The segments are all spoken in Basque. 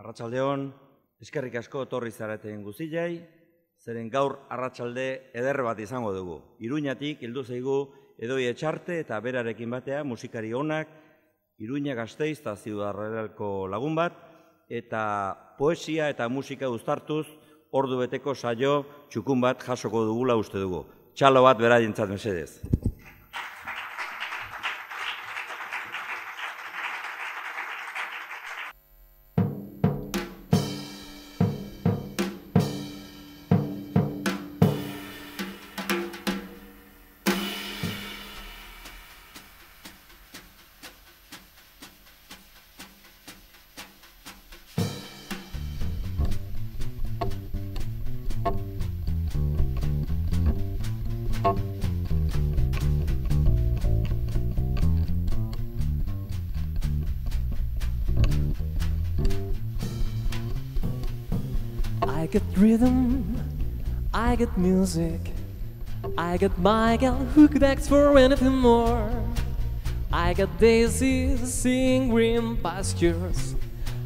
Arratsaldeon, eskerrik asko etorri zareten guztiei, zeren gaur arratsalde eder bat izango dugu. Iruñatik heldu zaigu edoi etxarte eta berarekin batea musikari onak, Iruña Gasteiz eta Ziudarrelko lagun bat eta poesia eta musika uztartuz ordu beteko saio txukun bat jasoko dugula uste dugu. Txalo bat beraientzat mesedez. Music, I got my gal who could ask for anything more. I got daisies singing green pastures.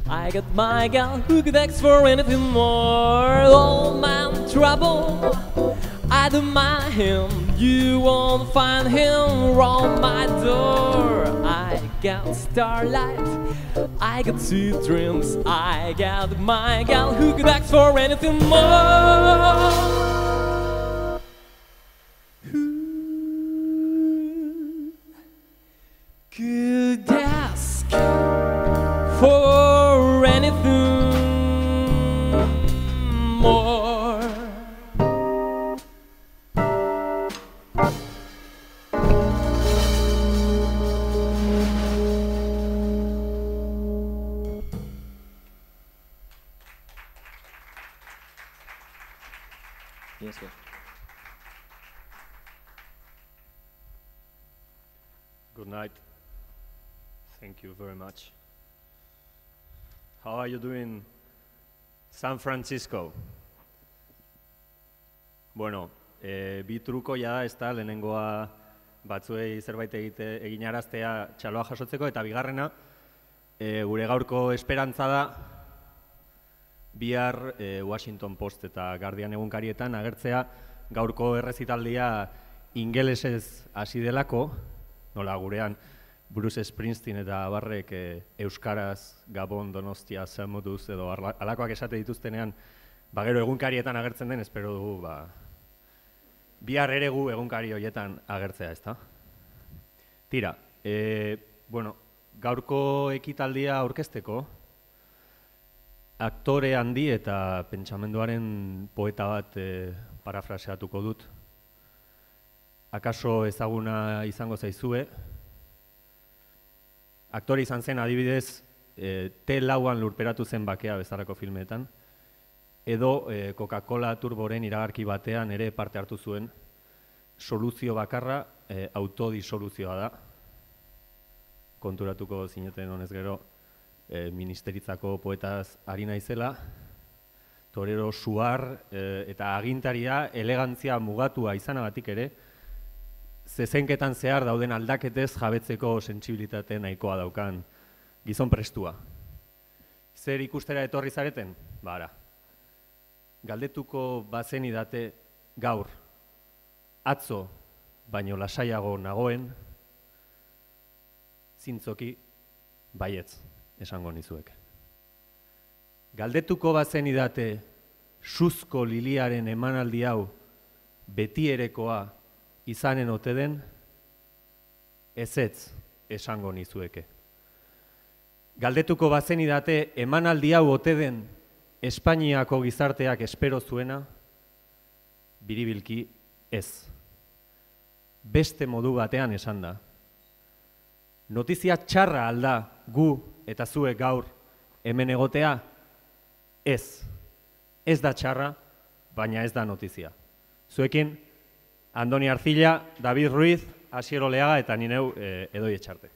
I got my gal who could ask for anything more. All my trouble, I don't mind him. You won't find him round my door. I got starlight, I got sweet dreams. I got my gal who could ask for anything more. Very much. How are you doing, San Francisco? Bueno, e, bi truko ja ez da lehenengoa batzuei zerbait egite eginaraztea txaloa jasotzeko eta bigarrena e, gure gaurko esperantza da bihar e, Washington Post eta Guardian egunkarietan agertzea gaurko errezitaldia ingelesez hasi delako, nola gurean Bruce Springsteen eta barrek e, Euskaraz, Gabon, Donostia, Zamuduz edo alakoak esate dituztenean, ba gero egunkarietan agertzen den, espero dugu, ba, bihar ere gu egunkari horietan agertzea, ezta? Tira, e, bueno, gaurko ekitaldia aurkezteko, aktore handi eta pentsamenduaren poeta bat e, parafraseatuko dut. Akaso ezaguna izango zaizue. Aktore izan zen adibidez e, T lauan lurperatu zen bakea bezalako filmetan. Edo e, Coca-Cola turboren iragarki batean ere parte hartu zuen. Soluzio bakarra e, autodisoluzioa da. Konturatuko zineten honez gero e, ministeritzako poetaz ari naizela, torero suar e, eta agintaria elegantzia mugatua izanagatik ere, zezenketan zehar dauden aldaketez jabetzeko sentsibilitate nahikoa daukan gizon prestua. Zer ikustera etorri zareten? Bara. Galdetuko bazen idate gaur, atzo, baino lasaiago nagoen, zintzoki, baietz esango nizuek. Galdetuko bazen idate suzko liliaren emanaldi hau betierekoa izanen ote den, ezetz esango nizueke. Galdetuko bazen idate emanaldi hau ote den Espainiako gizarteak espero zuena, biribilki ez. Beste modu batean esan da. Notizia txarra alda gu eta zuek gaur hemen egotea? Ez. Ez da txarra, baina ez da notizia. Zuekin, Andoni Arcilla, David Ruiz, Asier Oleaga eta nineu e, edoi etxarte.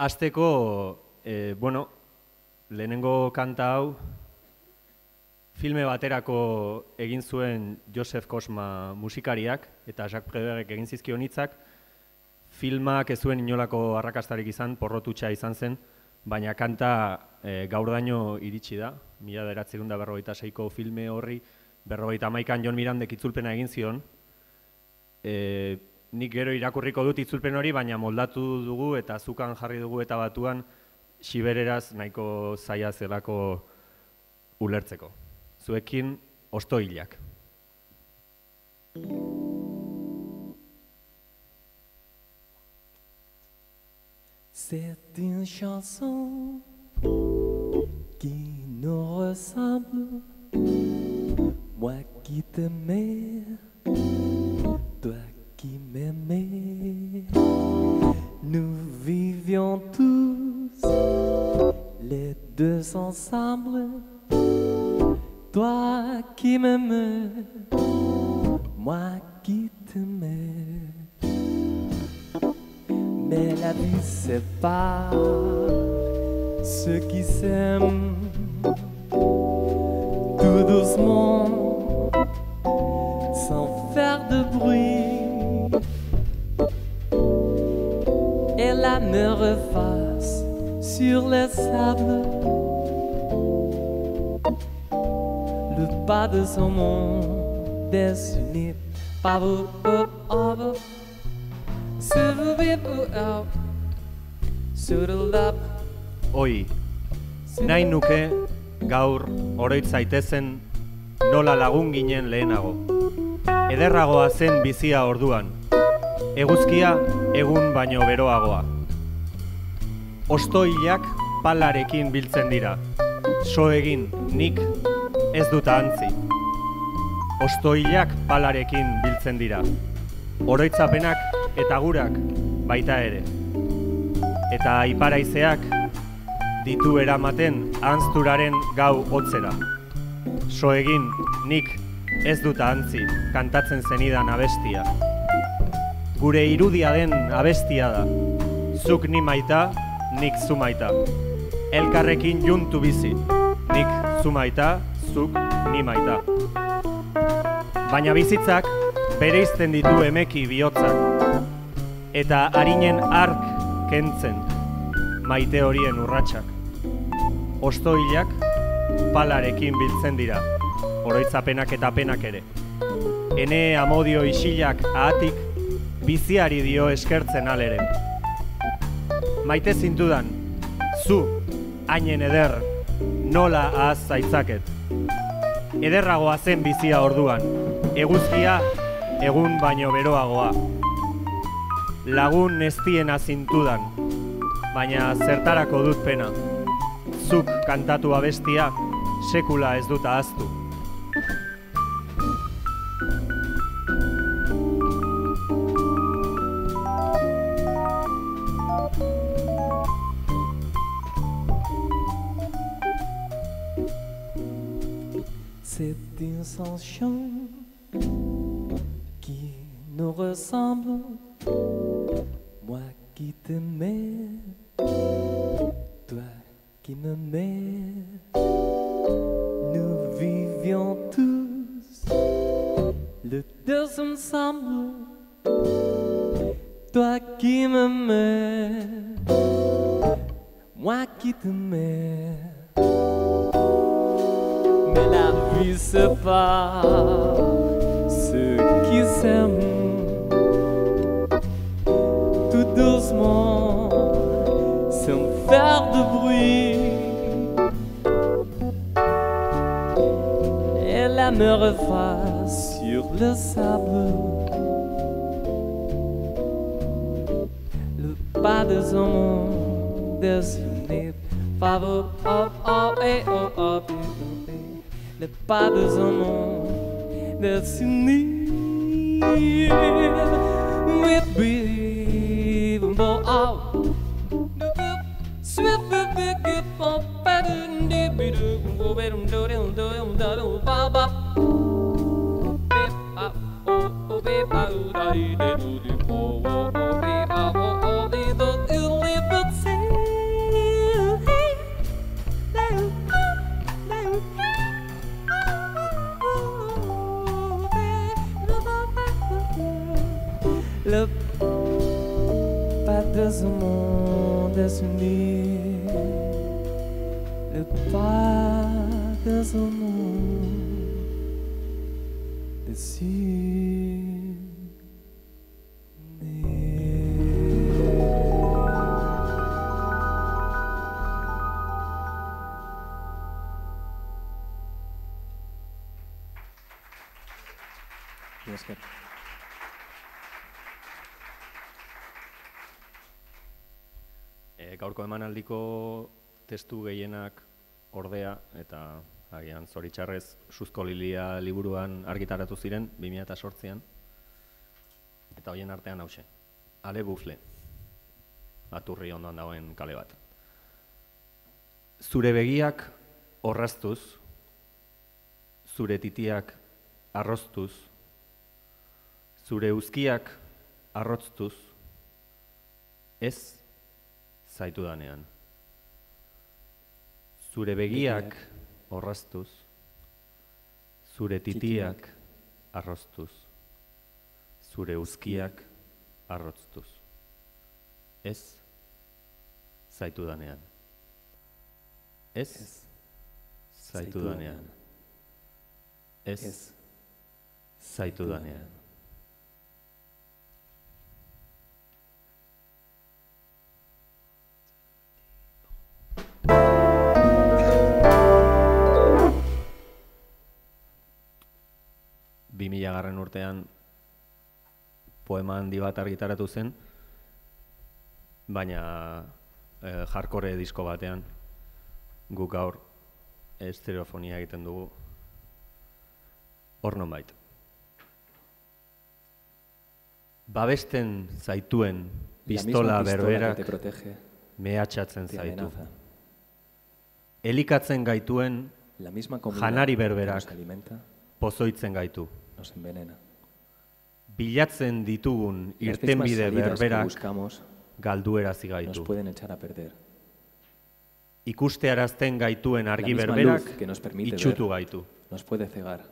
Azteko, e, bueno, lehenengo kanta hau, filme baterako egin zuen Joseph Kosma musikariak eta Jacques Préverek egin zizkion hitzak, filmak ez zuen inolako arrakastarik izan, porrotutxa izan zen, baina kanta e, gaur daño iritsi da, mila beratzerun da berrogeita seiko filme horri, berrogeita maikan Jon Mirandek itzulpena egin zion, e, nik gero irakurriko dut itzulpen hori, baina moldatu dugu eta zukan jarri dugu eta batuan sibereraz nahiko zaila zelako ulertzeko. Zuekin ostoilak. C'est une chanson qui nous ressemble, moi qui t'aimais, toi qui m'aimais. Nous vivions tous les deux ensemble, toi qui m'aimais, moi qui t'aimais. Mais la vie sépare ceux qui s'aiment tout doucement, sans faire de bruit. Et la mer efface sur les sables le pas de son monde par vous. Oi, nahi nuke gaur oroitz zaitezen nola lagun ginen lehenago. Ederragoa zen bizia orduan, eguzkia egun baino beroagoa. Ostoilak palarekin biltzen dira, so egin nik ez dut antzi. Ostoilak palarekin biltzen dira, oroitzapenak eta gurak baita ere. Eta iparaizeak ditu eramaten anzturaren gau hotzera. So egin nik ez dut antzi kantatzen zenidan abestia. Gure irudia den abestia da. Zuk ni maita, nik zu maita. Elkarrekin juntu bizi. Nik zu maita, zuk ni maita. Baina bizitzak bereizten ditu emeki bihotzak eta harinen ark kentzen maite horien urratsak. Ostoilak palarekin biltzen dira, oroitzapenak eta penak ere. Ene amodio isilak ahatik biziari dio eskertzen aleren. Maite zintudan, zu, hainen eder, nola ahaz zaitzaket. Ederragoa zen bizia orduan, eguzkia egun baino beroagoa lagun nestien azintudan, baina zertarako dut pena. Zuk kantatu abestia, sekula ez dut ahaztu. C'est une nous ressemble moi qui t'aimais, toi qui me mets, nous vivions tous le deux ensemble. Toi qui me mets, moi qui t'aimais. Mais la vie sépare ceux qui s'aiment doucement, sans faire de bruit. Et la me refait sur le sable. Le pas des hommes désunés, faveur, hop, hop, et hop, hop, le pas des hommes désunés. With beer. rainbow out. Swift, oh, oh, testu gehienak ordea eta agian zoritxarrez Suzko Lilia liburuan argitaratu ziren 2008an eta hoien artean hause. Ale bufle. Aturri ondoan dagoen kale bat. Zure begiak orraztuz, zure titiak arroztuz, zure uzkiak arrotztuz, ez zaitu danean. Zure begiak orraztuz, zure titiak. arroztuz, zure uzkiak arrotztuz, ez? Zaitu danean. Ez? Zaitu danean. Ez. Zaitu danean. Garren urtean poema handi bat argitaratu zen, baina e, jarkore disko batean guk gaur estereofonia egiten dugu hor nonbait. Babesten zaituen pistola pistola berberak mehatxatzen zaitu. Elikatzen gaituen La misma Janari berberak. pozoitzen gaitu. Nos envenena. Bilatzen ditugun irtenbide berberak buscamos galduerazi nos pueden echar a perder. Ikustearazten gaituen argi berberak itxutu gaitu. Nos puede cegar.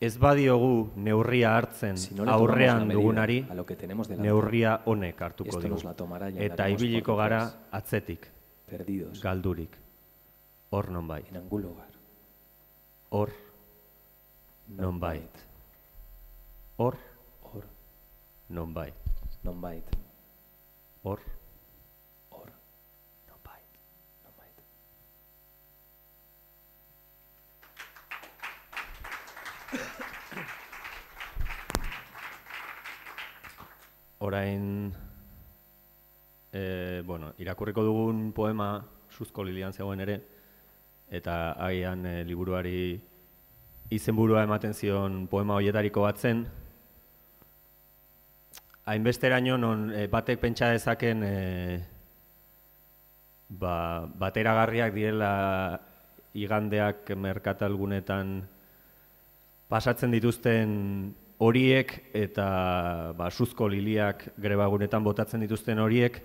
Ez badiogu neurria hartzen Si no aurrean medida dugunari, neurria honek hartuko digu. y Eta ibiliko gara atzetik, perdidos galdurik. Hor en algún lugar. Hor nonbait. Hor Or, nonbait. non-bait. Hor Or, nonbait. non-bait. Orain, e, bueno, irakurriko dugun poema Suzko Lilian zegoen ere, eta agian e, liburuari izenburua ematen zion poema hoietariko bat zen. Hainbesteraino non e, batek pentsa dezaken e, ba, bateragarriak direla igandeak merkatalgunetan pasatzen dituzten horiek eta ba, suzko liliak grebagunetan botatzen dituzten horiek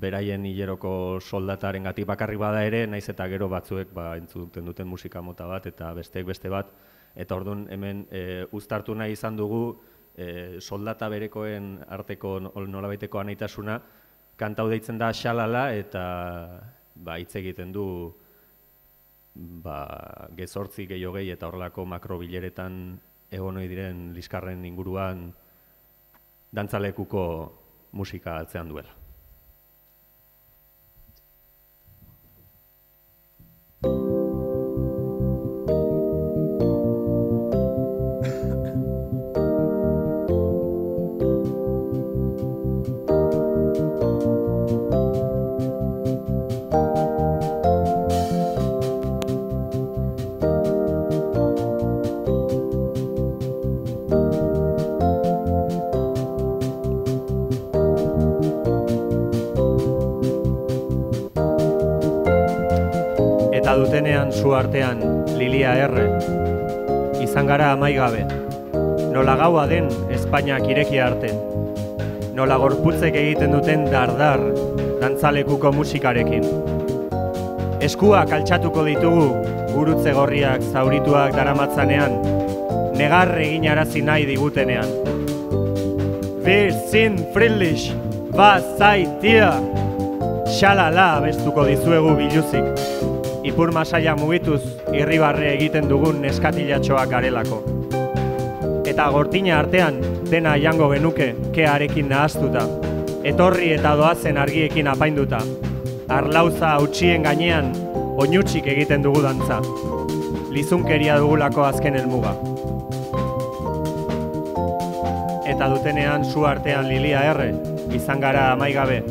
beraien hileroko soldataren gatik bakarrik bada ere, naiz eta gero batzuek ba, entzuten duten musika mota bat eta besteek beste bat, eta orduan hemen e, uztartu nahi izan dugu e, soldata berekoen arteko nol- nolabaiteko anaitasuna, kantau deitzen da xalala eta ba, hitz egiten du ba, gezortzi gehi hogei eta horrelako makrobileretan egon ohi diren liskarren inguruan dantzalekuko musika altzean duela. Den Espainiak ireki arte, nola gorputzek egiten duten dardar dantzalekuko musikarekin. Eskuak altxatuko ditugu gurutze gorriak zaurituak daramatzanean, negar egin arazi nahi digutenean. Wir sind friedlich, was seid ihr? Xalala abestuko dizuegu biluzik. Ipur masaia mugituz, irribarre egiten dugun neskatilatxoak garelako. Eta gortina artean, dena jango genuke, kearekin nahaztuta. Etorri eta doazen argiekin apainduta. Arlauza hautsien gainean, oinutsik egiten dugu dantza. Lizunkeria dugulako azken helmuga. Eta dutenean zu artean lilia erre, izan gara amaigabe.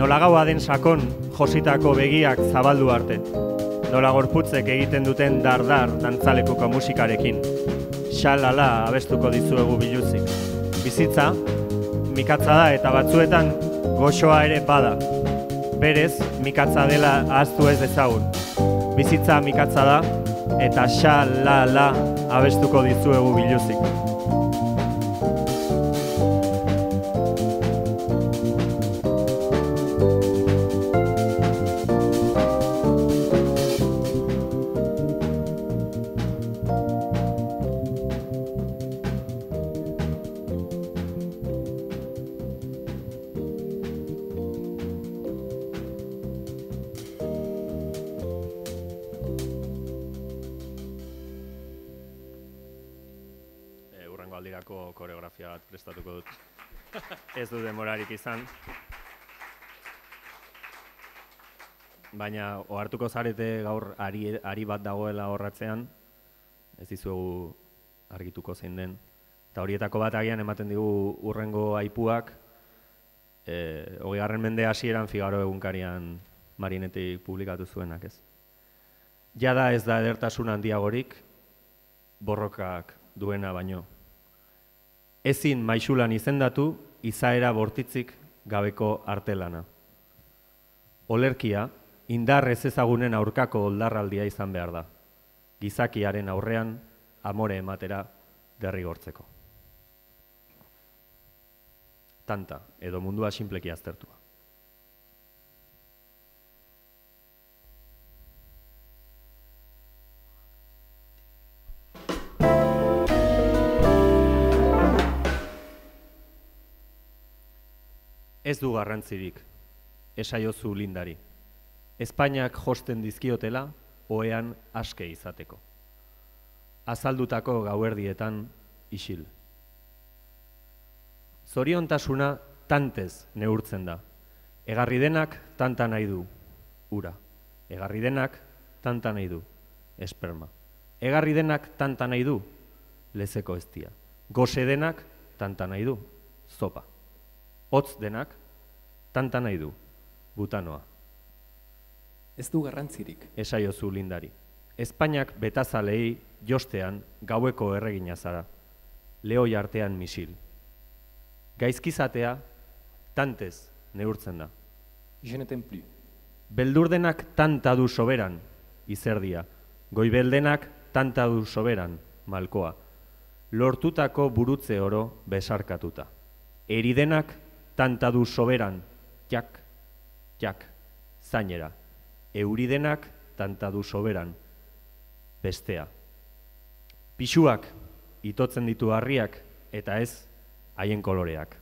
Nola gaua den sakon, jositako begiak zabaldu arte. Nola gorputzek egiten duten dardar dantzalekuko musikarekin. Xalala abestuko dizuegu biluzik. Bizitza, mikatza da eta batzuetan goxoa ere bada. Berez, mikatza dela ahaztu ez dezagun. Bizitza mikatza da eta xalala abestuko dizuegu biluzik. Koreografia bat prestatuko dut. Ez du demorarik izan. Baina ohartuko zarete gaur ari, ari bat dagoela horratzean, ez dizuegu argituko zein den. Eta horietako bat agian ematen digu urrengo aipuak, e, hogeigarren mende hasieran Figaro egunkarian marinetik publikatu zuenak, ez? Jada ez da edertasun handiagorik, borrokak duena baino. Ezin maixulan izendatu, izaera bortitzik gabeko artelana. Olerkia, indar ez ezagunen aurkako oldarraldia izan behar da. Gizakiaren aurrean, amore ematera derrigortzeko. Tanta, edo mundua sinpleki aztertua. Ez du garrantzirik, esaiozu lindari. Espainiak josten dizkiotela, oean aske izateko. Azaldutako gauerdietan isil. Zoriontasuna tantez neurtzen da. Egarri denak tanta nahi du, ura. Egarri denak tanta nahi du, esperma. Egarri denak tanta nahi du, lezeko eztia. Gose denak tanta nahi du, zopa. Hotz denak tanta nahi du, butanoa. Ez du garrantzirik. esaiozu lindari. Espainiak betazalei jostean gaueko erregina zara. Lehoi artean misil. Gaizkizatea tantez neurtzen da. Je ne t'aime plus. Beldurdenak tanta du soberan, izerdia. Goibeldenak tanta du soberan, malkoa. Lortutako burutze oro besarkatuta. Eridenak tanta du soberan, jak, jak, zainera. Euridenak tanta du soberan, bestea. Pixuak itotzen ditu harriak eta ez haien koloreak.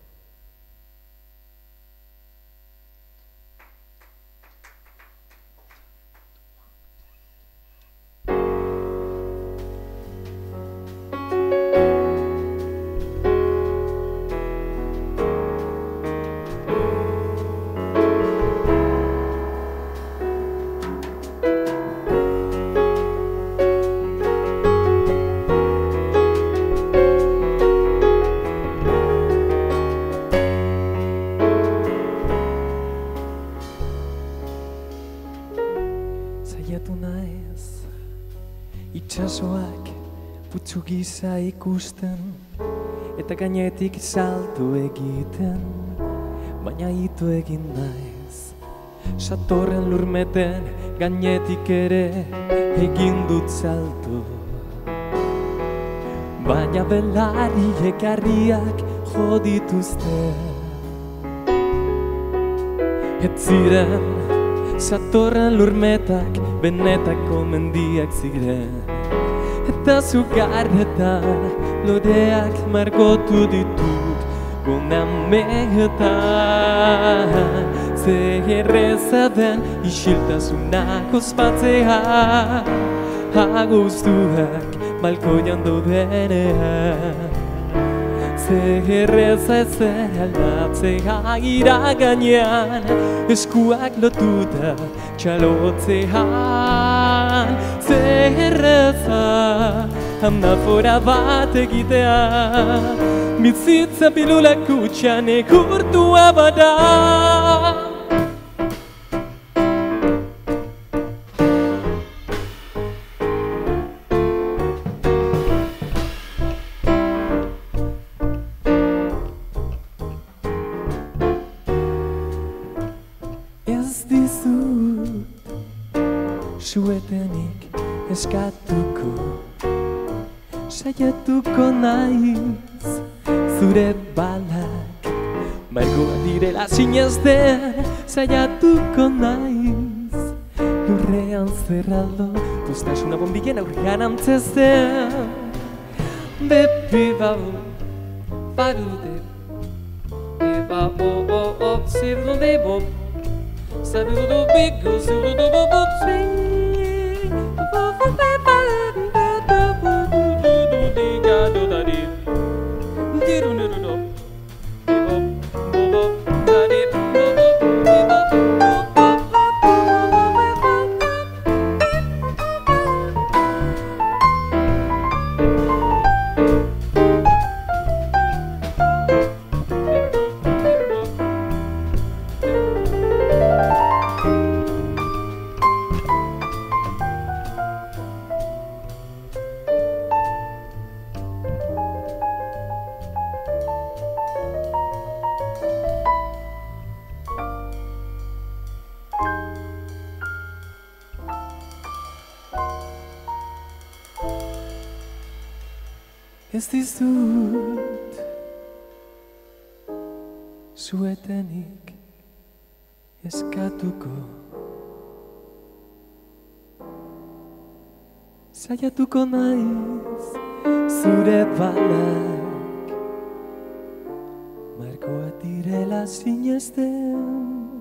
Ikusten Eta gainetik saltu egiten Baina itu egin naiz. Satorren lurmeten gainetik ere egin dut saltu Baina belariek harriak jo dituzte Ez ziren Satorren lurmetak benetako mendiak ziren Eta zugarretan loreak margotu ditut duguna mehetan Zeherreza den isiltasunak ospatzea Aguztuak balkoian daudenean Zeherreza ez aldatzea iraganean Eskuak lotuta txalotzean Zeherreza amnafora bat egitea. Mitzitza pilulak kutxan ekurtua bada. Ez dizut suetenik eskatuko. Saiatuko naiz zure balak. Margoa direla sinazten Saiatuko naiz. Lurrean zerraldo Tostasuna bombien aurrean amtzezen Bepi babu Bagude Eba o o o Zirdo de bob Sabe do bico, sabe do bobo sim. bye Zaiatuko naiz zure balak Markoa direla sinezten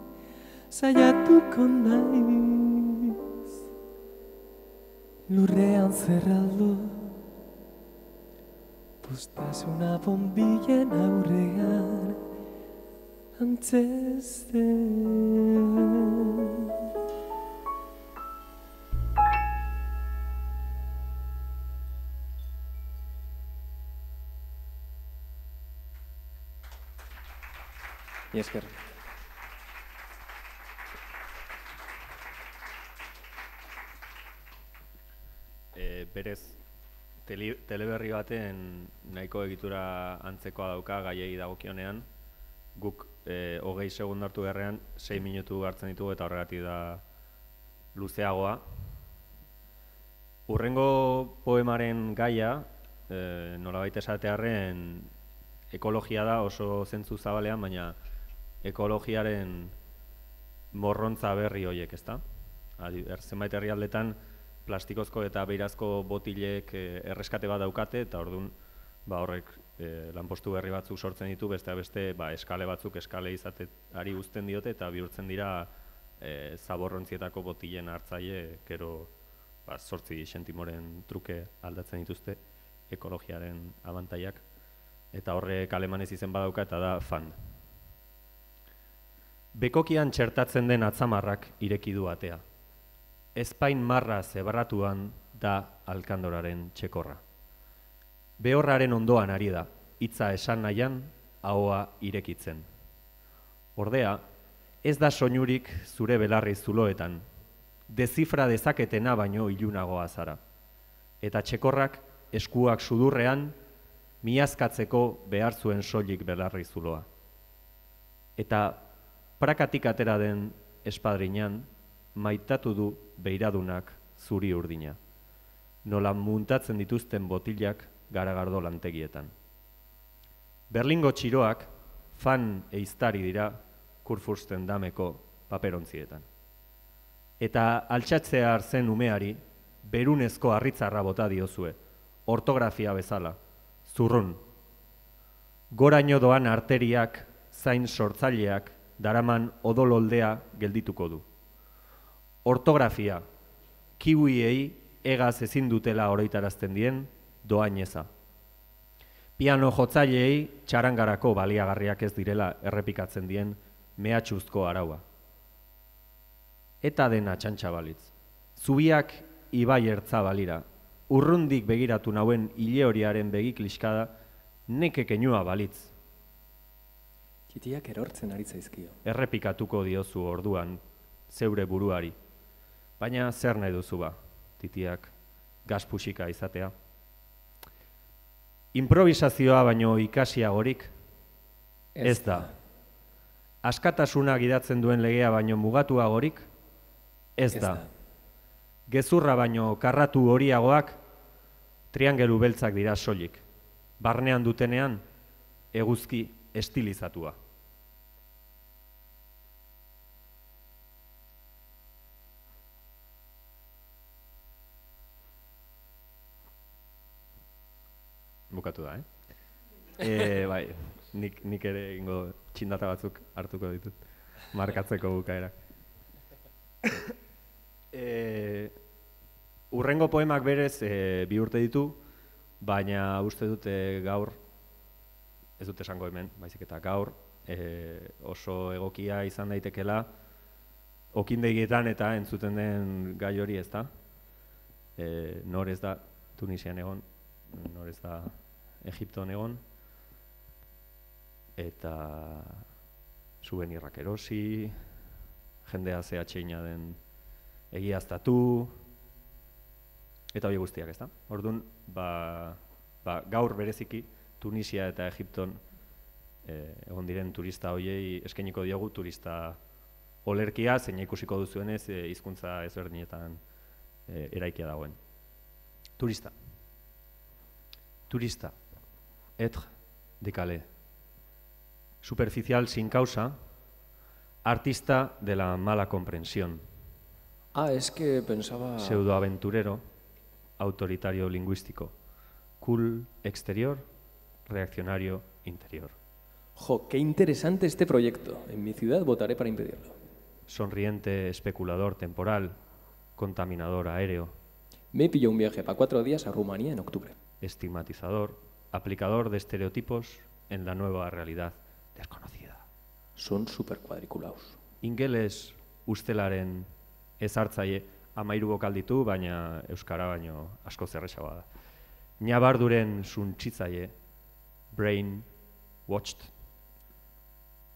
Zaiatuko naiz. Lurrean zerraldo Postasuna bombien aurrean Antzesten Mi esker. e, berez tele, teleberri baten nahiko egitura antzekoa dauka gaiei dagokionean guk e, hogei segundu hartu beharrean 6 minutu hartzen ditugu eta horregatik da luzeagoa Urrengo poemaren gaia, e, nolabait esatearren ekologia da oso zentzu zabalean, baina ekologiaren morrontza berri horiek, ezta? Adi, er, zenbait herrialdetan plastikozko eta beirazko botilek eh, erreskate bat daukate eta ordun ba horrek eh, lanpostu berri batzuk sortzen ditu beste beste ba, eskale batzuk eskale izateari uzten diote eta bihurtzen dira eh, zaborrontzietako botilen hartzaile gero ba, sortzi sentimoren truke aldatzen dituzte ekologiaren abantaiak eta horrek alemanez izen badauka eta da fan. Bekokian txertatzen den atzamarrak ireki du atea. Ezpain marra zebarratuan da alkandoraren txekorra. Behorraren ondoan ari da, hitza esan nahian, ahoa irekitzen. Ordea, ez da soinurik zure belarri zuloetan, dezifra dezaketena baino ilunagoa zara. Eta txekorrak eskuak sudurrean, miazkatzeko behar zuen soilik belarri zuloa. Eta prakatik atera den espadrinan, maitatu du beiradunak zuri urdina. Nola muntatzen dituzten botilak garagardo lantegietan. Berlingo txiroak fan eiztari dira kurfursten dameko paperontzietan. Eta altxatzea zen umeari, berunezko harritzarra bota diozue, ortografia bezala, zurrun. goraino doan arteriak, zain sortzaileak, daraman odololdea geldituko du. Ortografia, kiwiei egaz ezin dutela oroitarazten dien, doaineza. Piano jotzaileei txarangarako baliagarriak ez direla errepikatzen dien mehatxuzko araua. Eta dena txantxa balitz. Zubiak ibai ertza balira. Urrundik begiratu nauen hile horiaren begik liskada neke kenua balitz. Titiak erortzen ari zaizkio. Errepikatuko diozu orduan zeure buruari. Baina zer nahi duzu ba, titiak, gaspusika izatea. Improvisazioa baino ikasiagorik ez da. Askatasuna gidatzen duen legea baino mugatuagorik ez, Ez da. da. Gezurra baino karratu horiagoak triangelu beltzak dira soilik. Barnean dutenean eguzki estilizatua. Bukatu da, eh? e, bai, nik, nik ere ingo txindata batzuk hartuko ditut, markatzeko bukaerak. e, urrengo poemak berez e, bi urte ditu, baina uste dute gaur, ez dut esango hemen, baizik eta gaur, e, oso egokia izan daitekela, okindegietan eta entzuten den gai hori ez da. E, nor ez da Tunisian egon, nor ez da Egipton egon, eta subenirrak erosi, jendea ze atxeina den egiaztatu, eta hori guztiak, ez da? Orduan, ba, ba, gaur bereziki Tunisia eta Egipton eh, egon diren turista hoiei eskainiko diogu turista olerkia, zein ikusiko duzuenez eh, hizkuntza ezberdinetan eh, eraikia dagoen. Turista. Turista. Être décalé. Superficial sin causa. Artista de la mala comprensión. Ah, es que pensaba... Pseudoaventurero. Autoritario lingüístico. Cool exterior. Reaccionario interior. Jo, qué interesante este proyecto. En mi ciudad votaré para impedirlo. Sonriente especulador temporal. Contaminador aéreo. Me pilló un viaje para cuatro días a Rumanía en octubre. Estigmatizador. Aplicador de estereotipos en la nueva realidad desconocida. Son súper cuadriculados. Ingeles ustelaren ezartzaile amairu bokal ditu, baina euskara baino asko zerresagoa da. Ñabarduren suntsitzaile, brain watched.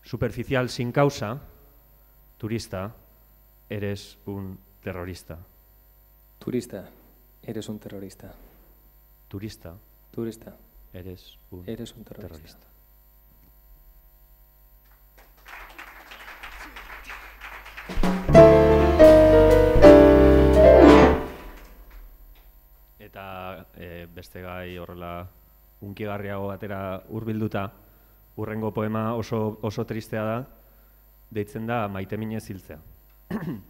Superficial sin causa, turista, eres un terrorista. Turista, eres un terrorista. Turista, Turista, eres un eres un terrorista. terrorista. Eta e, beste gai horrela unkigarriago batera hurbilduta, urrengo poema oso, oso tristea da, deitzen da maite minez hiltzea.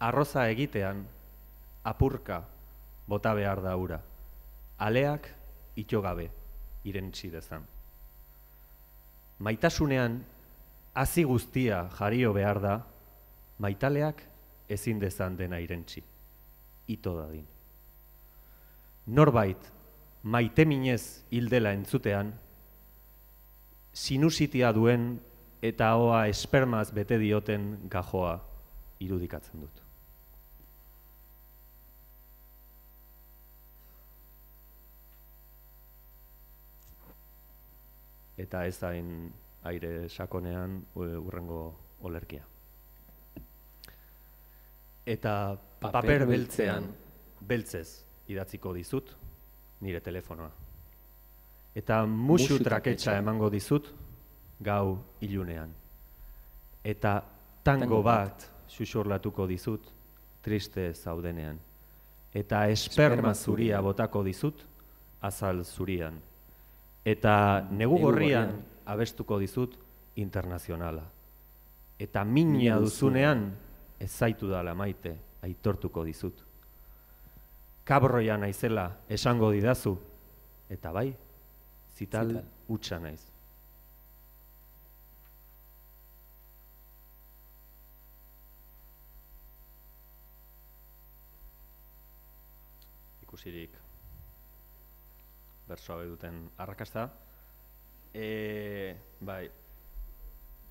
Arroza egitean, apurka bota behar da ura. Aleak ito gabe irentsi dezan. Maitasunean, hazi guztia jario behar da, maitaleak ezin dezan dena irentsi. Ito dadin. Norbait, maite minez hildela entzutean, sinusitia duen eta hoa espermaz bete dioten gajoa irudikatzen dut. Eta ez hain aire sakonean e, urrengo olerkia. Eta Paper paper, beltzean. beltzez idatziko dizut nire telefonoa. Eta musu traketsa emango dizut gau ilunean. Eta Tango bat. xuxurlatuko dizut triste zaudenean. Eta esperma zuria. botako dizut azal zurian. Eta negu gorrian abestuko dizut internazionala. Eta Mina duzunean ez zaitu dala maite aitortuko dizut. Kabroia naizela esango didazu Eta bai, zital, Zital. utxa naiz. Ikusirik bersoa duten arrakasta. E, bai,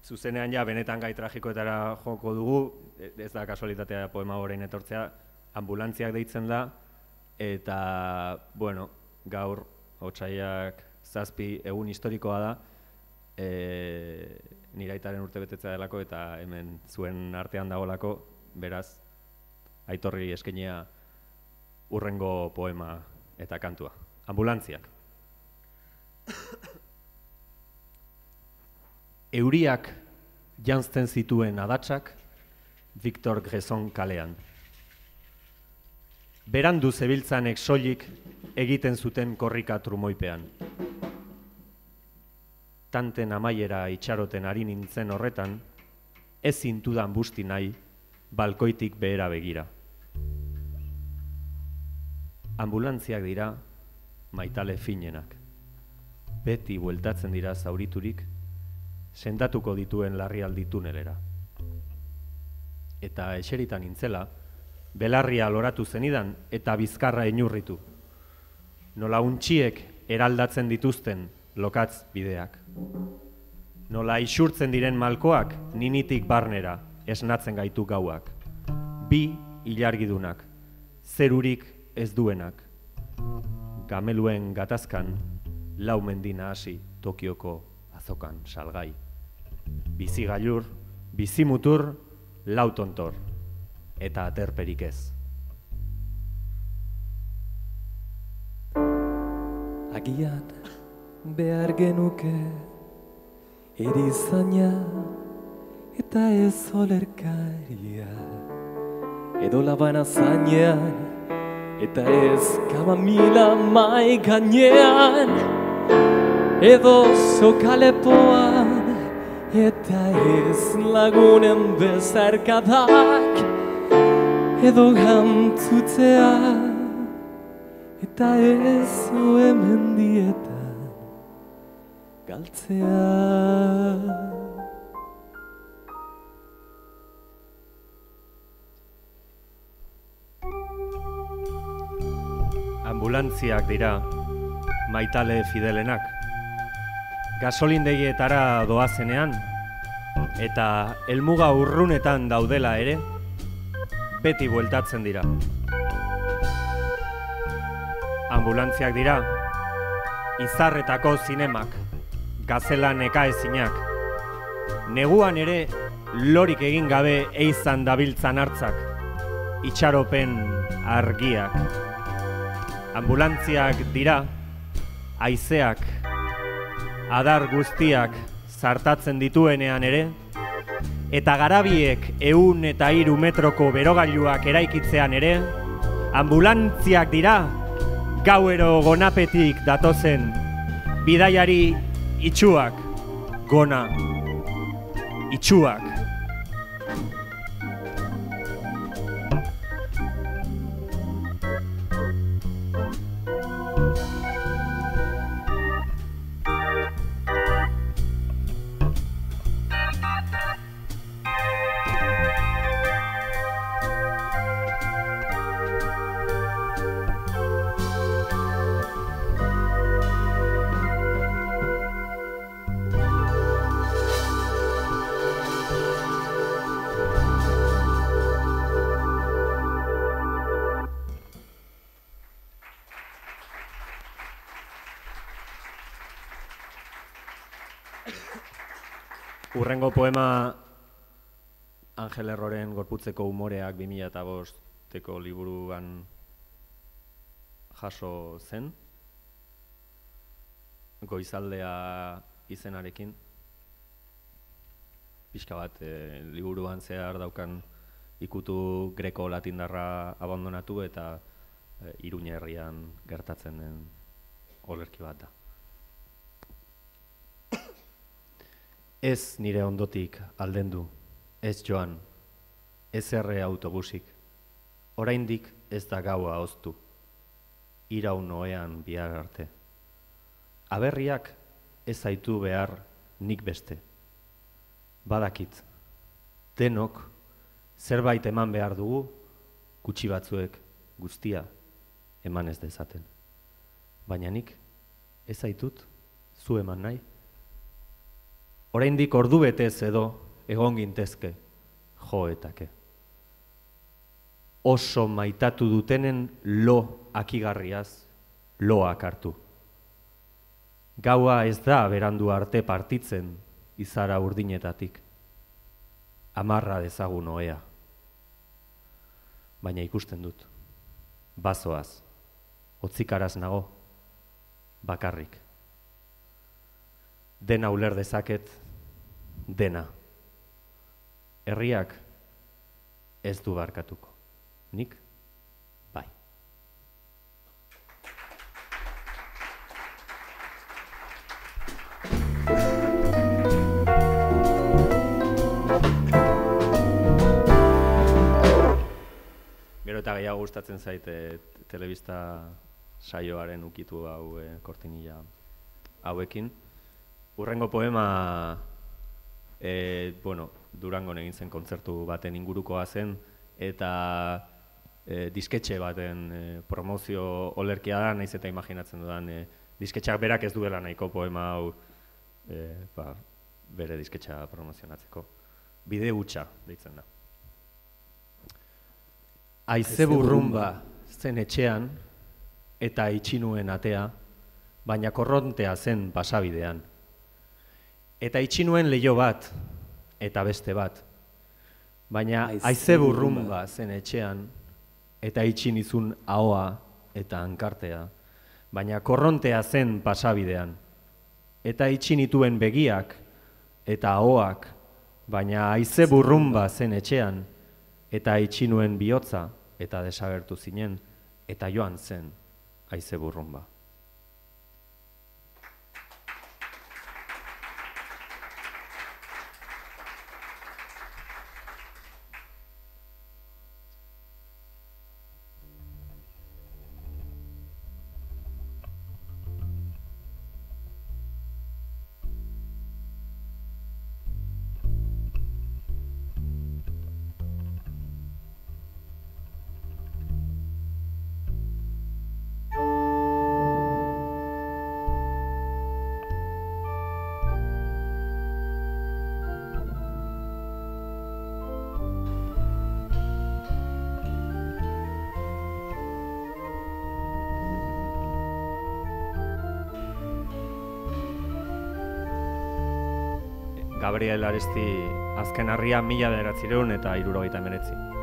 zuzenean ja benetan gai tragikoetara joko dugu, e- ez da kasualitatea poema horrein etortzea, ambulantziak deitzen da, eta, bueno, gaur, otsaiak zazpi egun historikoa da, e, niraitaren urte betetzea delako, eta hemen zuen artean dagoelako, beraz, aitorri eskenia urrengo poema eta kantua. Ambulantziak. Euriak janzten zituen adatsak Victor Gresson kalean. Berandu zebiltzanek soilik egiten zuten korrika trumoipean. Tanten amaiera itxaroten ari nintzen horretan, ez zintudan busti nahi, balkoitik behera begira. Ambulantziak dira maitale finenak. Beti bueltatzen dira zauriturik, sendatuko dituen larrialdi tunelera. Eta eseritan nintzela, belarria loratu zenidan eta bizkarra inurritu. Nola untxiek eraldatzen dituzten lokatz bideak. Nola isurtzen diren malkoak ninitik barnera esnatzen gaitu gauak. Bi ilargidunak, zerurik ez duenak. Gameluen gatazkan, lau mendina hasi Tokioko azokan salgai. Bizi gailur, bizi mutur, lau tontor, eta aterperik ez. Agian behar genuke erizaina eta ez olerkaria edo labana zainean eta ez kamamila mai gainean edo sokalepoan eta ez lagunen bezarkadak edo gantzutzea eta ez hemen dietan galtzea. Ambulantziak dira maitale fidelenak. Gasolindegietara doazenean eta helmuga urrunetan daudela ere beti bueltatzen dira. Ambulantziak dira izarretako zinemak, gazela neka ezinak. Neguan ere lorik egin gabe eizan dabiltzan hartzak, itxaropen argiak. Ambulantziak dira, haizeak, adar guztiak zartatzen dituenean ere, eta garabiek ehun eta hiru metroko berogailuak eraikitzean ere, ambulantziak dira, gauero gonapetik datozen, bidaiari itxuak, gona, itxuak. Angel Erroren gorputzeko umoreak 2005-eko liburuan jaso zen. Goizaldea izenarekin. Pixka bat, e, liburuan zehar daukan ikutu greko-latindarra abandonatu eta e, Iruña herrian gertatzen den olerki bat da. Ez nire ondotik aldendu, ez joan, ez erre autobusik, oraindik ez da gaua oztu, iraun oean bihar arte. aberriak ez zaitu behar nik beste. Badakit, denok zerbait eman behar dugu, gutxi batzuek guztia eman ez dezaten. Baina nik ez zaitut zu eman nahi. Oraindik ordu betez edo egon gintezke joetake. Oso maitatu dutenen lo akigarriaz loak hartu. Gaua ez da berandu arte partitzen izara urdinetatik. Amarra dezagun oea. Baina ikusten dut. Bazoaz. Otzikaraz nago. Bakarrik. Dena uler dezaket. Dena. Herriak ez du barkatuko. Nik? Bai. Gero eta gehiago gustatzen zait eh, telebista saioaren ukitu hau eh, kortinilla hauekin. Urrengo poema e, bueno, Durangon egin zen kontzertu baten ingurukoa zen eta e, disketxe baten e, promozio olerkia da, naiz eta imaginatzen dudan e, disketxak berak ez duela nahiko poema hau e, ba, bere disketxa promozionatzeko. Bide hutsa deitzen da. Aize burrumba zen etxean eta itxinuen atea, baina korrontea zen pasabidean. Eta itxinuen leio bat eta beste bat. Baina aize burrumba zen etxean eta itxin izun ahoa eta hankartea. Baina korrontea zen pasabidean. Eta itxinituen begiak eta ahoak, baina aize burrumba zen etxean eta itxinuen bihotza eta desagertu zinen eta joan zen aize burrumba. Aresti azken harria mila bederatzireun eta irurogeita emeretzi.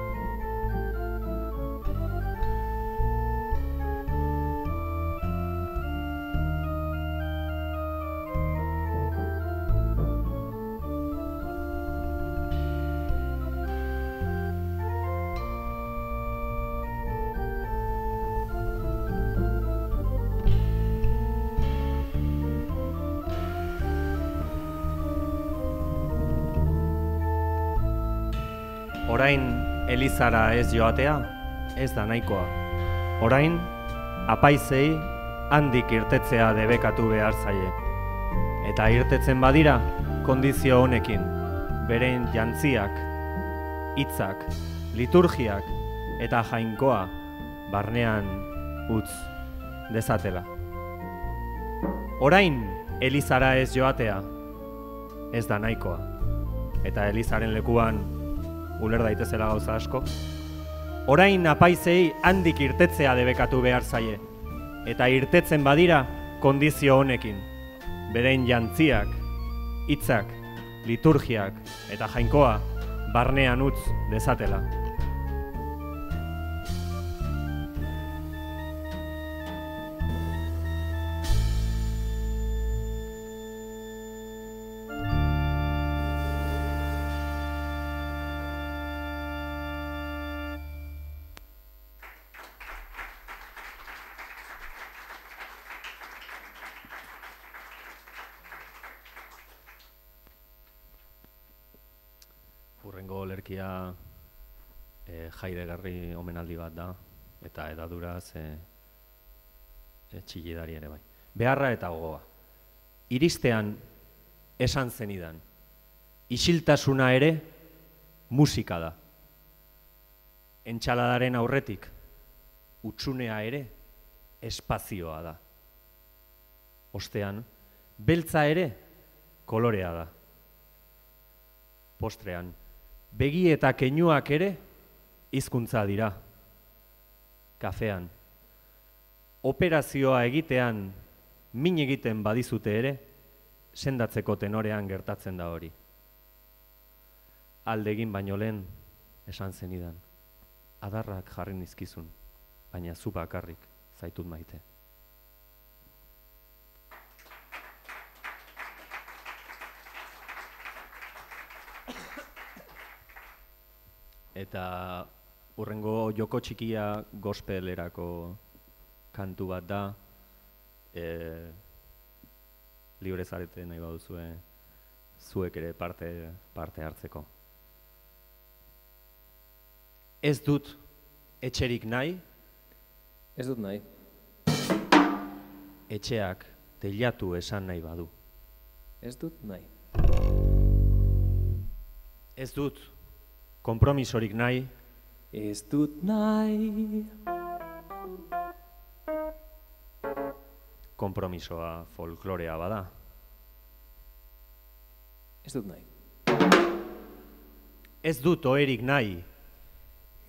Elizara ez joatea, ez da nahikoa. Orain apaizei handik irtetzea debekatu behar zaie. Eta irtetzen badira, kondizio honekin, beren jantziak, hitzak, liturgiak eta jainkoa barnean utz dezatela. Orain Elizara ez joatea, ez da nahikoa. Eta Elizaren lekuan uler daitezela gauza asko. Orain apaizei handik irtetzea debekatu behar zaie. Eta irtetzen badira kondizio honekin. Beren jantziak, hitzak, liturgiak eta jainkoa barnean utz dezatela. Urrengo lerkia e, jaidegarri omenaldi bat da, eta edaduraz e, e, txillidari ere bai. Beharra eta gogoa. iristean esan zenidan. Isiltasuna ere musika da. Entxaladaren aurretik, utxunea ere espazioa da. Ostean, beltza ere kolorea da. Postrean, begi eta keinuak ere hizkuntza dira. Kafean, operazioa egitean min egiten badizute ere, sendatzeko tenorean gertatzen da hori. Aldegin baino lehen esan zenidan, adarrak jarri nizkizun, baina zu bakarrik zaitut maite. Eta urrengo joko txikia gospelerako kantu bat da, e, libre zarete nahi baduzue zuek ere parte, parte hartzeko. Ez dut etxerik nahi, Ez dut nahi. etxeak teilatu esan nahi badu. Ez dut nahi. Ez dut konpromisorik nahi, Ez dut nahi. konpromisoa folklorea bada. Ez dut nahi. Ez dut oherik nahi,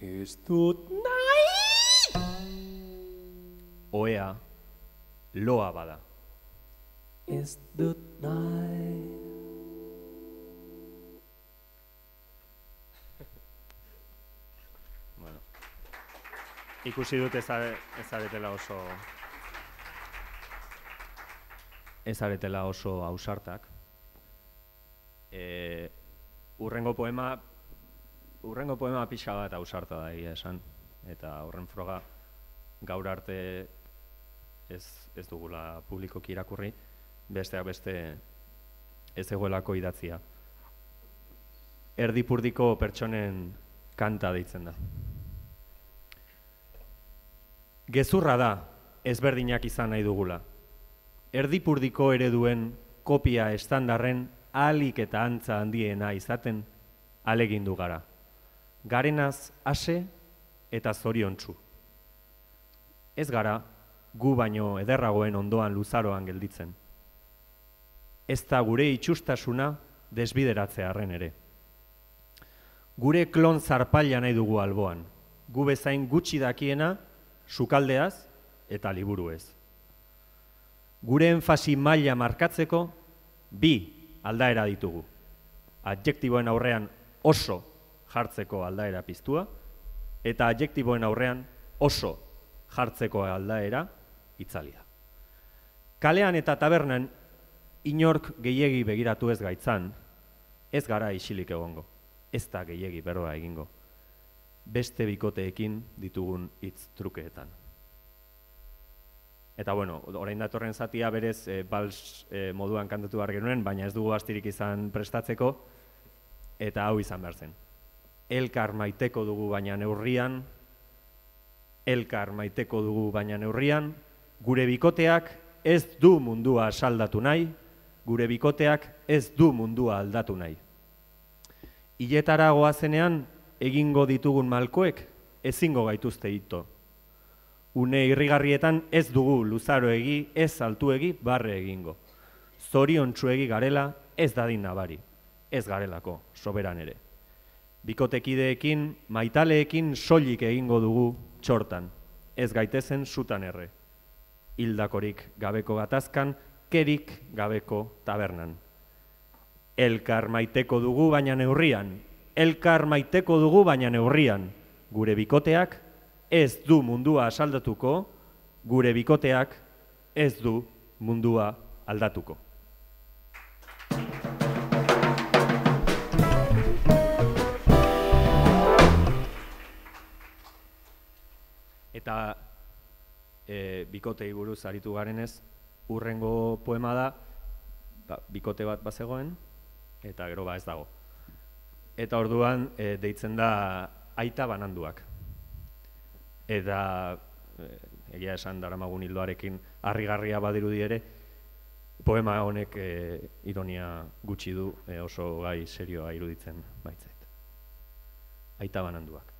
Ez dut nahi. ohea loa bada. Ez dut nahi. Ikusi dut ez are- ez aretela oso ez aretela oso ausartak. E, urrengo poema urrengo poema pixa bat ausarta da egia esan eta horren froga gaur arte ez, ez dugula publikoki irakurri besteak beste ez egoelako idatzia. Erdipurdiko pertsonen kanta deitzen da. Gezurra da, ezberdinak izan nahi dugula. Erdipurdiko ereduen kopia estandarren ahalik eta antza handiena izaten alegindu gara. Garenaz ase eta zoriontsu. Ez gara, gu baino ederragoen ondoan luzaroan gelditzen. Ez da gure itxustasuna desbideratzearren ere. Gure klon zarpaila nahi dugu alboan. Gu bezain gutxi dakiena, sukaldeaz eta liburuez. Gure enfasi maila markatzeko, bi aldaera ditugu. Adjektiboen aurrean oso jartzeko aldaera piztua, eta adjektiboen aurrean oso jartzeko aldaera itzalia. Kalean eta tabernan inork gehiegi begiratu ez gaitzan, ez gara isilik egongo, ez da gehiegi beroa egingo, beste bikoteekin ditugun hitz trukeetan. Eta bueno, orain datorren zatia berez e, bals e, moduan kantatu behar genuen, baina ez dugu astirik izan prestatzeko, eta hau izan behar zen. Elkar maiteko dugu baina neurrian, elkar maiteko dugu baina neurrian, gure bikoteak ez du mundua saldatu nahi, gure bikoteak ez du mundua aldatu nahi. Iletara goazenean egingo ditugun malkoek ezingo gaituzte ito. Une irrigarrietan ez dugu luzaro egi, ez altuegi, barre egingo. Zorion txuegi garela ez dadin nabari, ez garelako, soberan ere. Bikotekideekin, maitaleekin soilik egingo dugu txortan, ez gaitezen sutan erre. Hildakorik gabeko gatazkan, kerik gabeko tabernan. Elkar maiteko dugu baina neurrian, elkar maiteko dugu baina neurrian, gure bikoteak ez du mundua asaldatuko, gure bikoteak ez du mundua aldatuko. Eta e, bikotei buruz aritu garenez, urrengo poema da, ba, bikote bat bazegoen, eta gero ba ez dago. Eta orduan e, deitzen da aita bananduak. Eta e, egia esan daramagun hildoarekin harrigarria badirudi ere, poema honek e, ironia gutxi du, e, oso gai serioa iruditzen baitzait. Aita bananduak.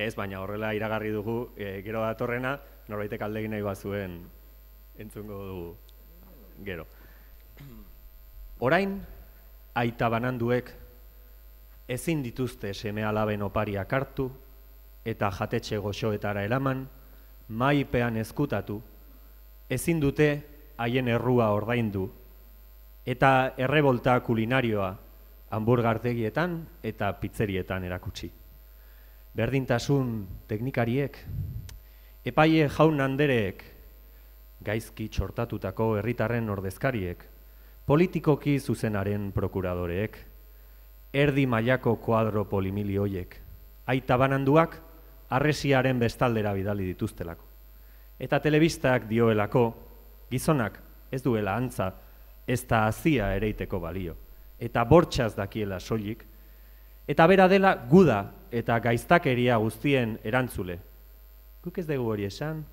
Ez, baina horrela iragarri dugu, e, gero datorrena, norbaitek aldegin nahi bazuen entzungo dugu gero. Orain, aita bananduek ezin dituzte seme alaben opariak hartu eta jatetxe goxoetara eraman, maipean ezkutatu, ezin dute haien errua ordaindu eta errebolta kulinarioa hamburgartegietan eta pizzerietan erakutsi. Berdintasun teknikariek, epaie jaun handereek, gaizki txortatutako herritarren ordezkariek, politikoki zuzenaren prokuradoreek, erdi mailako kuadro polimilioiek, aita bananduak, arresiaren bestaldera bidali dituztelako. Eta telebistak dioelako, gizonak ez duela antza, ez da azia ereiteko balio, eta bortxaz dakiela soilik, eta bera dela guda eta gaiztakeria guztien erantzule. Guk ez dugu hori esan,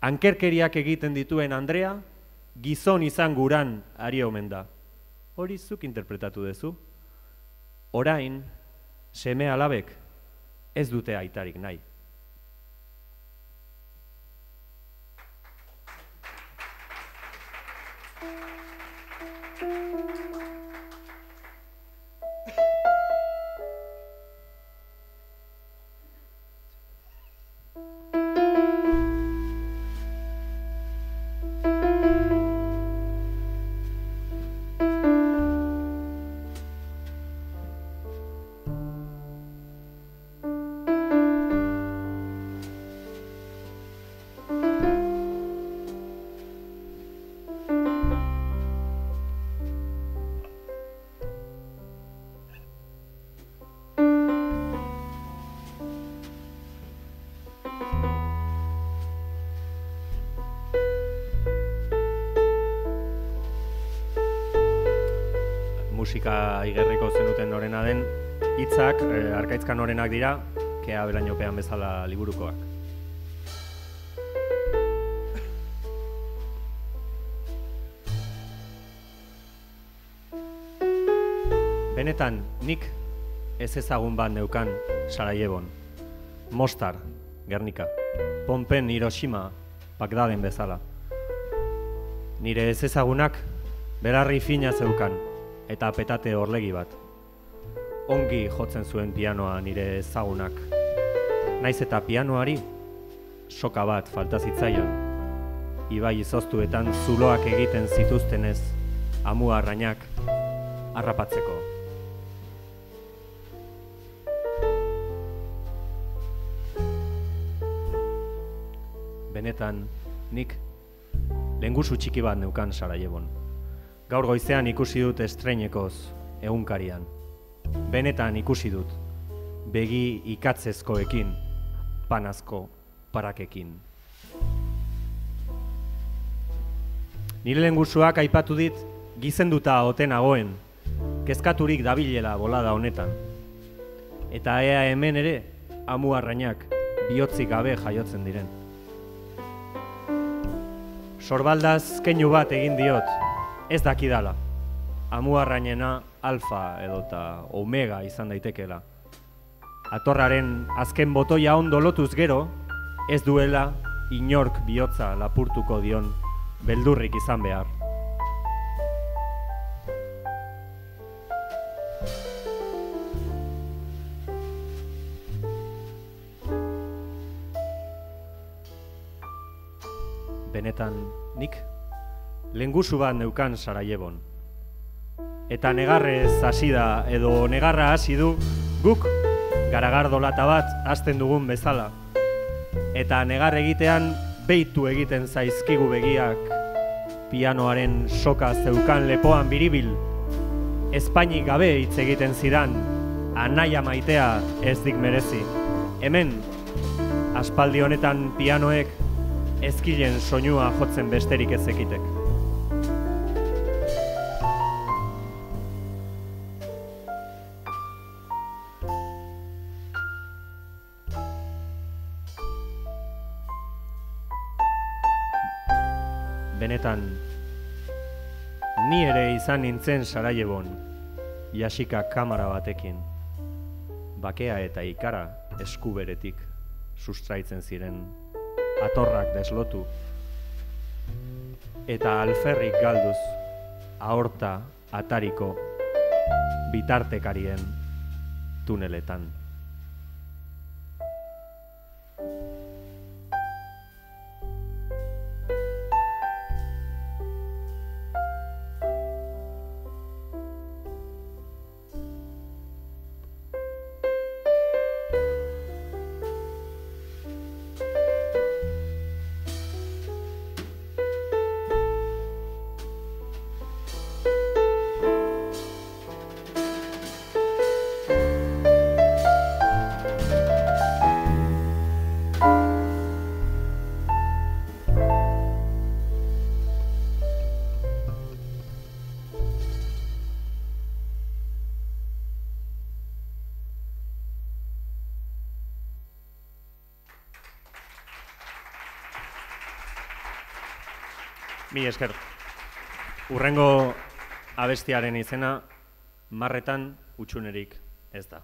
ankerkeriak egiten dituen Andrea, gizon izan guran ari omen da. Hori zuk interpretatu duzu. Orain, seme alabek ez dute aitarik nahi. E, arkaitzkan norenak dira kea belainopean bezala liburukoak. Benetan, nik ez ezagun bat neukan Sarajebon. Mostar, Gernika. Pompen, Hiroshima, Bagdaden bezala. Nire ez ezagunak, berarri fina zeukan, eta petate horlegi bat. Ongi jotzen zuen pianoa nire ezagunak. Naiz eta pianoari, soka bat falta zitzaion. Ibai izoztuetan zuloak egiten zituztenez, amu arrainak, harrapatzeko. Benetan, nik lengusu txiki bat neukan Sarajebon. Gaur goizean ikusi dut estreinekoz egunkarian. Benetan ikusi dut, begi ikatzezkoekin, panazko parakekin. Nire lengusuak aipatu dit gizenduta oten agoen, kezkaturik dabilela bolada honetan. Eta ea hemen ere, amu arrainak, bihotzik gabe jaiotzen diren. Sorbaldaz keinu bat egin diot, ez dakidala. Amu arrainena alfa edota omega izan daitekela. Atorraren azken botoia ondo lotuz gero, ez duela inork bihotza lapurtuko dion beldurrik izan behar. Benetan nik lengusu bat neukan Sarajebon. Eta negarrez hasi da edo negarra hasi du guk garagardolata bat hasten dugun bezala. Eta negar egitean beitu egiten zaizkigu begiak pianoaren soka zeukan lepoan biribil. Espainik gabe hitz egiten zidan, anaia maitea ez dik merezi. Hemen, aspaldi honetan pianoek ezkilen soinua jotzen besterik ez ekitek. Izan nintzen Sarajebon, jasika kamara batekin, bakea eta ikara eskuberetik sustraitzen ziren, atorrak deslotu, eta alferrik galduz, aorta atariko bitartekarien tuneletan. Mi esker. Urrengo abestiaren izena marretan utxunerik ez da.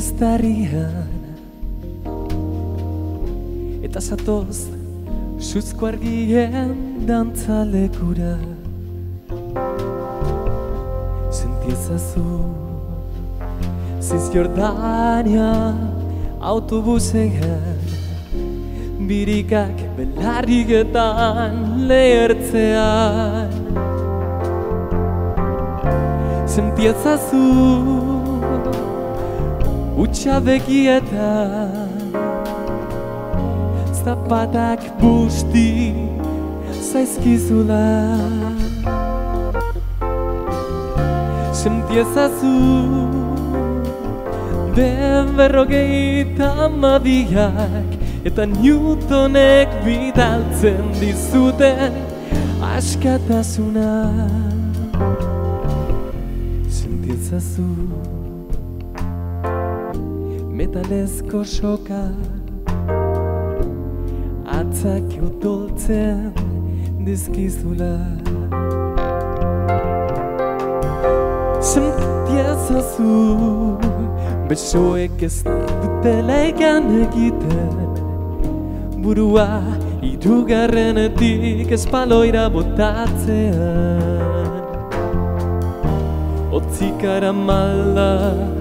Bizpirez darrian Eta zatoz Suzko argien dantzalekura Sentiezazu Zizjordania Autobusean Birikak belarriketan lehertzean. Sentiezazu Utsa begietan Zapatak busti Zaizkizula Sentiezazu Ben berrogeita amabiak Eta Newtonek bidaltzen dizuten Askatasuna Metalezko soka. Atzak odoltzen dizkizula. Sentiezazu Besoek ez dutela egan egiten. Burua irugarrenetik espaloira botatzean Otzikara malda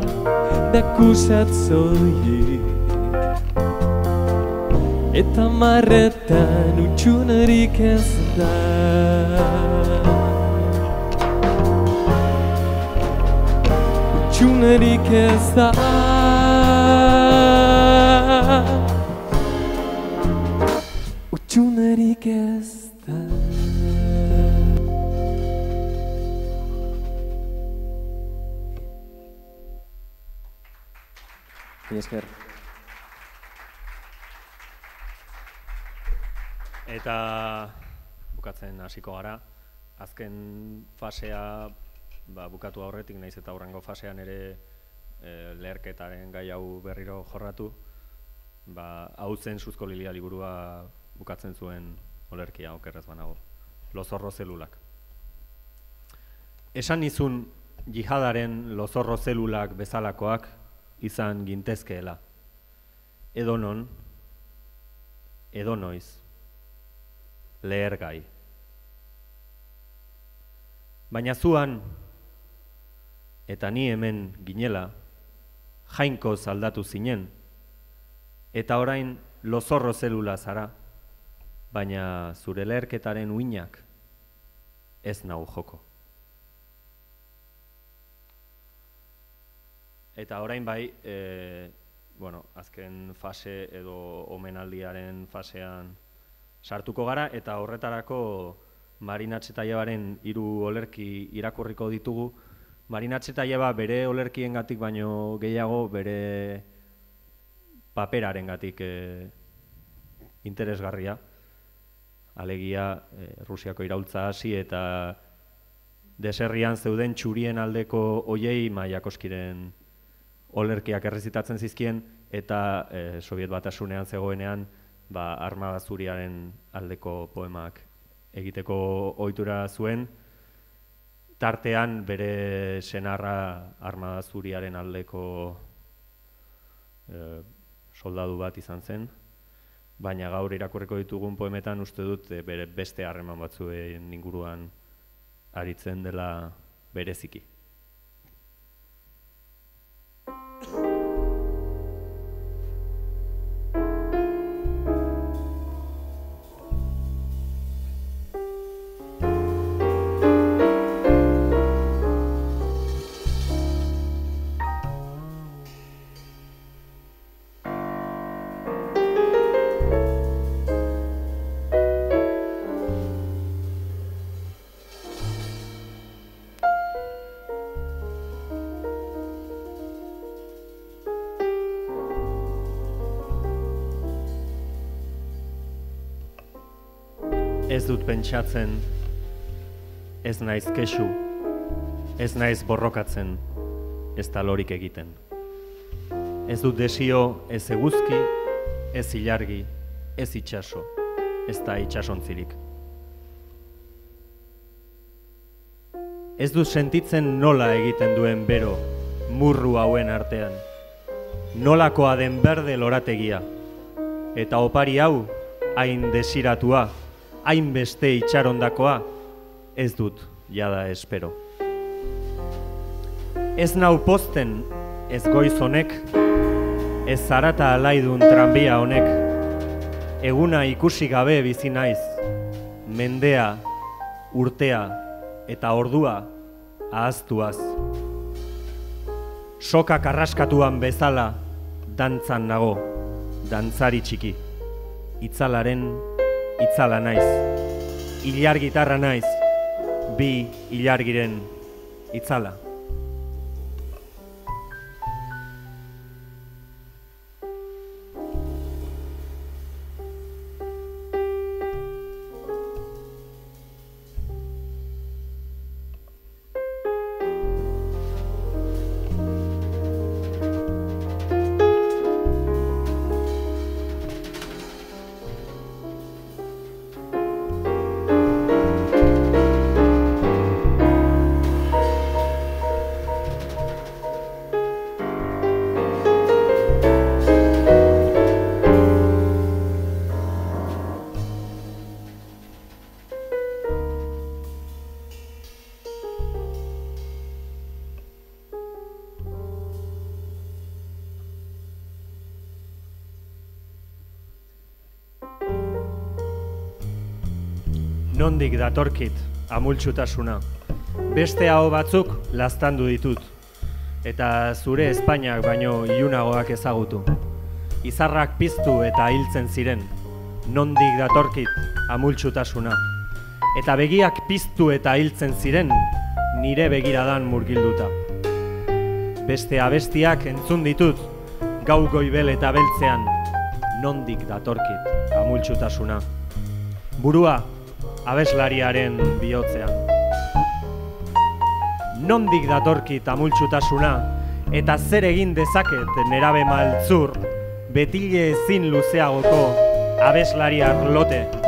dakusat zoiek Eta marretan utxunerik ez da Utxunerik ez da Eta bukatzen hasiko gara. Azken fasea ba, bukatu aurretik, naiz eta aurrengo fasean ere e, leherketaren gai hau berriro jorratu. Ba, hau zen suzko lilia liburua bukatzen zuen olerkia okerrez banago. Lozorro zelulak. Esan nizun jihadaren lozorro zelulak bezalakoak izan gintezkeela. Edo non, edo noiz, lehergai. Baina zuan, eta ni hemen ginela, jainko zaldatu zinen, Eta orain lozorro zelula zara, baina zure leherketaren uinak ez nau joko. Eta orain bai, e, bueno, azken fase edo omenaldiaren fasean sartuko gara, eta horretarako marinatxetailebaren hiru olerki irakurriko ditugu. Marinatxetaileba bere olerkiengatik baino gehiago bere paperarengatik e, interesgarria. Alegia, e, Rusiako iraultza hasi eta deserrian zeuden txurien aldeko oiei maiakoskiren olerkiak errezitatzen zizkien eta e, Soviet batasunean zegoenean ba, armada zuriaren aldeko poemak egiteko ohitura zuen, tartean bere senarra armada zuriaren aldeko e, soldadu bat izan zen, baina gaur irakurriko ditugun poemetan uste dut e, bere beste harreman batzuen inguruan aritzen dela bereziki. Pentsatzen, ez naiz kesu, ez naiz borrokatzen, ez talorik egiten. Ez dut desio, ez eguzki, ez ilargi, ez itxaso, ez da itxasontzirik. Ez dut sentitzen nola egiten duen bero, murru hauen artean. Nolakoa den berde lorategia, eta opari hau, hain desiratua, hainbeste itxarondakoa, ez dut jada espero. Ez nau posten, ez goiz honek, ez zarata alaidun tranbia honek, eguna ikusi gabe bizi naiz, mendea, urtea eta ordua ahaztuaz. Soka karraskatuan bezala dantzan nago, dantzari txiki, itzalaren itzala naiz. Ilar gitarra naiz, bi ilargiren itzala. Datorkit amultsutasuna. Beste hau batzuk laztandu ditut, eta zure Espainiak baino ilunagoak ezagutu. Izarrak piztu eta hiltzen ziren, nondik datorkit amultsutasuna. Eta begiak piztu eta hiltzen ziren, nire begiradan murgilduta. Beste abestiak entzun ditut, gau goibel eta beltzean, nondik datorkit amultsutasuna. Burua, abeslariaren bihotzean. Nondik datorki tamultsutasuna eta zer egin dezaket nerabe maltzur betile ezin luzeagoko abeslariak lote.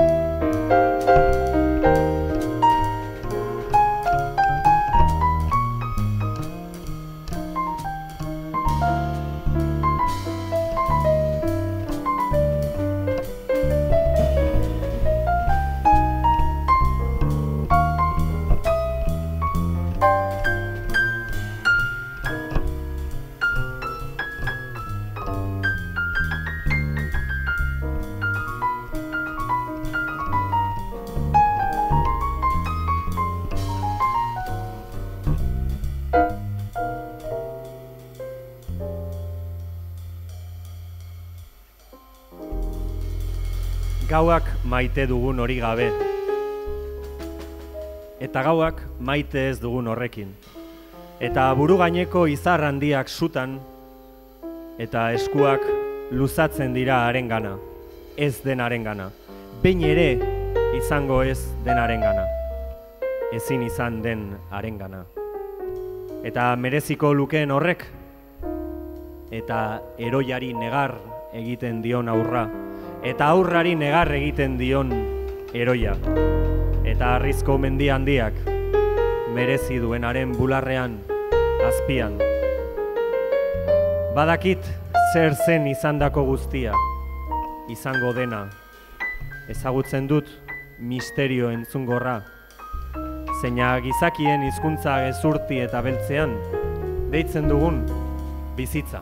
Gauak maite dugun hori gabe. Eta gauak maite ez dugun horrekin. Eta buru gaineko izar handiak sutan, eta eskuak luzatzen dira arengana, ez denaren gana. Behin ere izango ez denaren gana. Ezin izan den arengana. Eta mereziko lukeen horrek, eta eroiari negar egiten dion aurra, eta aurrari negar egiten dion eroia. Eta arrizko mendi handiak, merezi duenaren bularrean, azpian. Badakit zer zen izandako guztia, izango dena. Ezagutzen dut misterio entzungorra, zeina gizakien hizkuntza gezurti eta beltzean, deitzen dugun bizitza.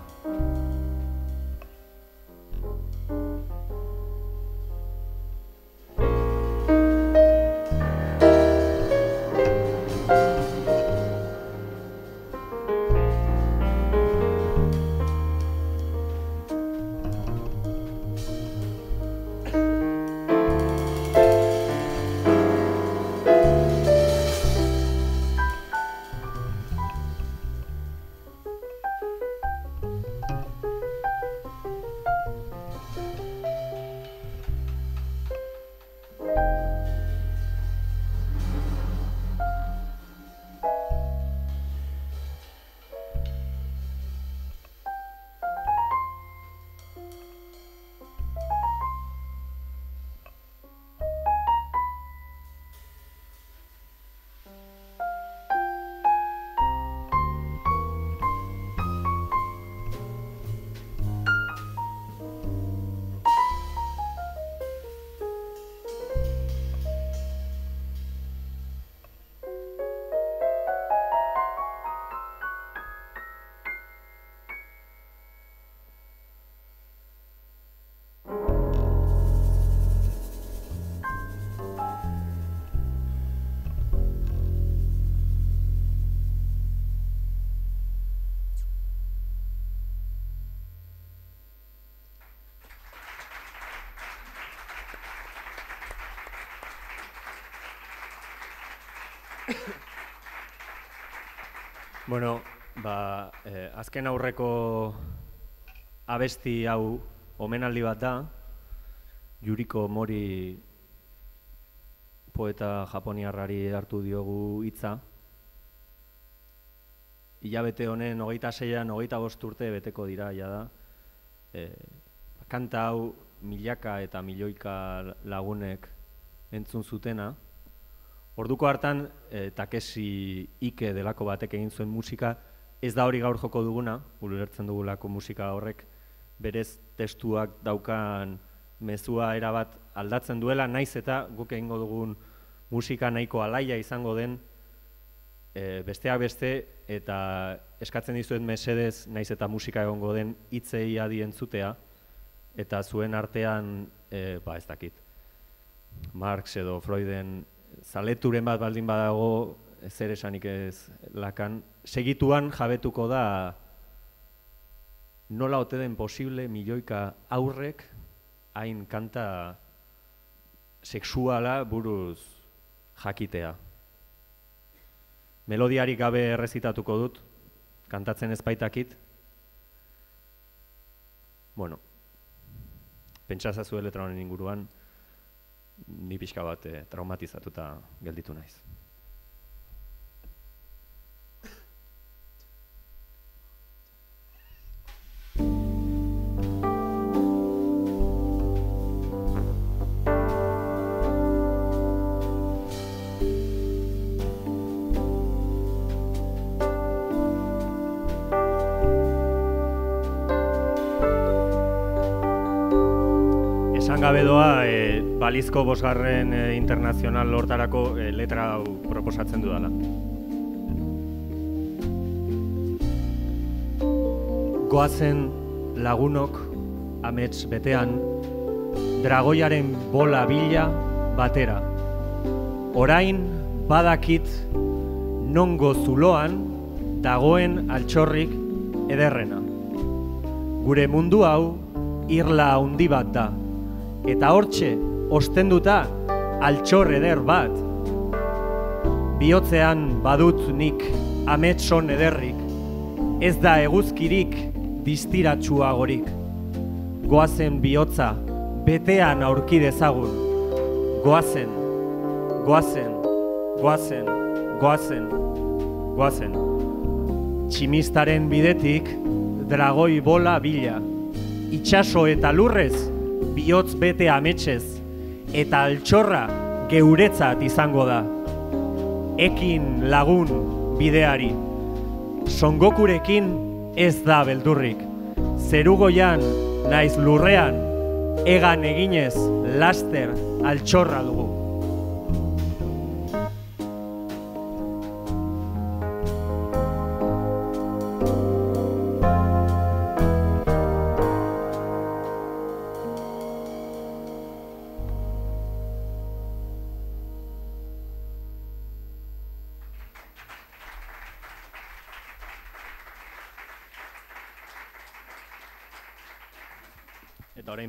Bueno, ba, eh, azken aurreko abesti hau omenaldi bat da, Juriko Mori poeta japoniarrari hartu diogu hitza. Ilabete honen hogeita seian, hogeita bost urte beteko dira, ja da. E, kanta hau milaka eta milioika lagunek entzun zutena. Orduko hartan, e, Takesi Ike delako batek egin zuen musika, ez da hori gaur joko duguna, ulertzen dugulako musika horrek, berez testuak daukan mezua erabat aldatzen duela, naiz eta guk egingo dugun musika nahiko alaia izango den, e, besteak beste, eta eskatzen dizuen mesedez, naiz eta musika egongo den, hitzei adi entzutea, eta zuen artean, e, ba ez dakit, Marx edo Freuden zaleturen bat baldin badago zer esanik ez lakan, segituan jabetuko da nola ote den posible milioika aurrek hain kanta sexuala buruz jakitea. Melodiarik gabe errezitatuko dut, kantatzen ez baitakit. Bueno, pentsazazu letra inguruan, ni pixka bat e, traumatizatuta gelditu naiz. Gabe doa, balizko bosgarren e, internazional lortarako e, letra hau proposatzen dudala. Goazen lagunok amets betean, dragoiaren bola bila batera. Orain badakit nongo zuloan dagoen altxorrik ederrena. Gure mundu hau irla handi bat da, eta hortxe ostenduta altxor eder bat. Biotzean badut nik ametson ederrik, ez da eguzkirik distiratsuagorik. Goazen bihotza, betean aurki dezagun. Goazen, goazen, goazen, goazen, goazen. Tximistaren bidetik, dragoi bola bila. Itxaso eta lurrez, bihotz bete ametsez, eta altxorra geuretzat izango da. Ekin lagun bideari. Songokurekin ez da beldurrik. Zerugoian, naiz lurrean, egan eginez laster altxorra dugu.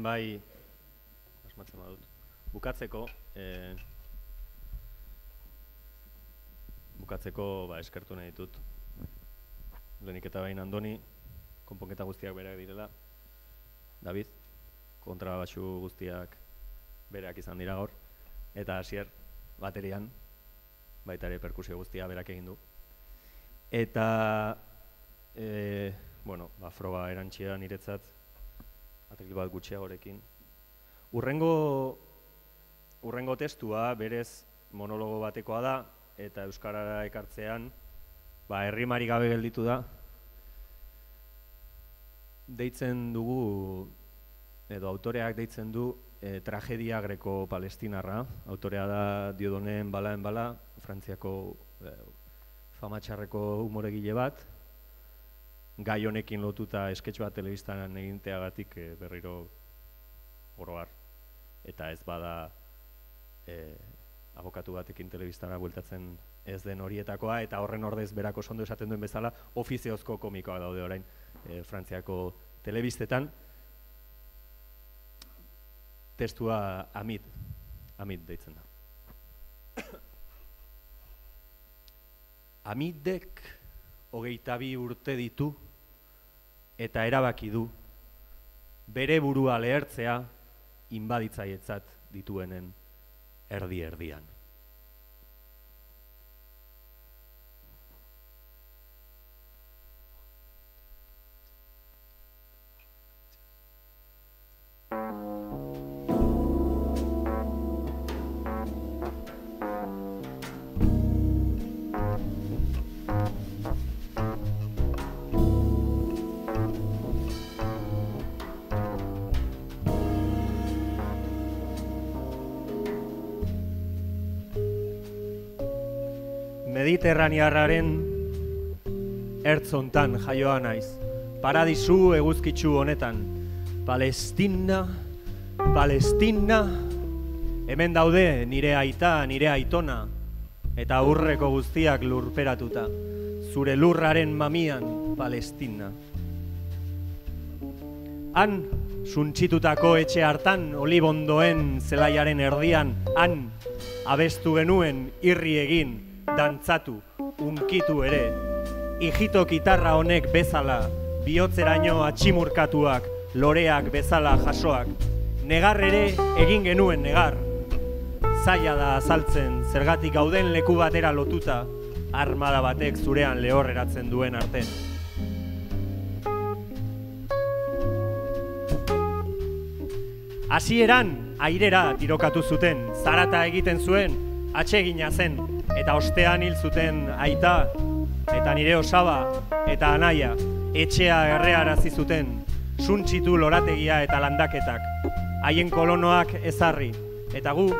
Orain bai, asmatzen badut, bukatzeko, e, bukatzeko ba, eskertu nahi ditut. Lehenik eta bain Andoni, konponketa guztiak bereak direla. David, kontra batxu guztiak bereak izan dira gaur. Eta hasier baterian, baita ere perkusio guztia berak egin du. Eta, e, bueno, ba, froga erantxia niretzat, atril bat gutxiagorekin. Urrengo, urrengo testua berez monologo batekoa da, eta Euskarara ekartzean, ba, herrimari gabe gelditu da. Deitzen dugu, edo autoreak deitzen du, e, tragedia greko-palestinarra. Autorea da Diodonen balaen bala, Frantziako e, famatxarreko humoregile bat, gai honekin lotuta esketx bat telebistan eginteagatik e, berriro oroar. Eta ez bada e, abokatu batekin telebistara bueltatzen ez den horietakoa, eta horren ordez berako sondo esaten duen bezala, ofiziozko komikoa daude orain e, Frantziako telebistetan. Testua amit, amit deitzen da. Amitek hogeita bi urte ditu eta erabaki du bere burua lehertzea inbaditzaietzat dituenen erdi erdian. Mediterranearraren ertzontan jaioa naiz. Paradisu eguzkitsu honetan. Palestina, Palestina, hemen daude nire aita, nire aitona, eta aurreko guztiak lurperatuta. Zure lurraren mamian, Palestina. Han, suntxitutako etxe hartan, olibondoen zelaiaren erdian, han, abestu genuen irri egin, dantzatu, unkitu ere. Ijito gitarra honek bezala, bihotzeraino atximurkatuak, loreak bezala jasoak. Negar ere egin genuen negar. Zaila da azaltzen, zergatik gauden leku batera lotuta, armada batek zurean lehorreratzen duen arte. Hasieran airera tirokatu zuten, zarata egiten zuen, atsegina zen, eta ostean hil zuten aita, eta nire osaba, eta anaia, etxea errearazi zuten, suntxitu lorategia eta landaketak, haien kolonoak ezarri, eta gu,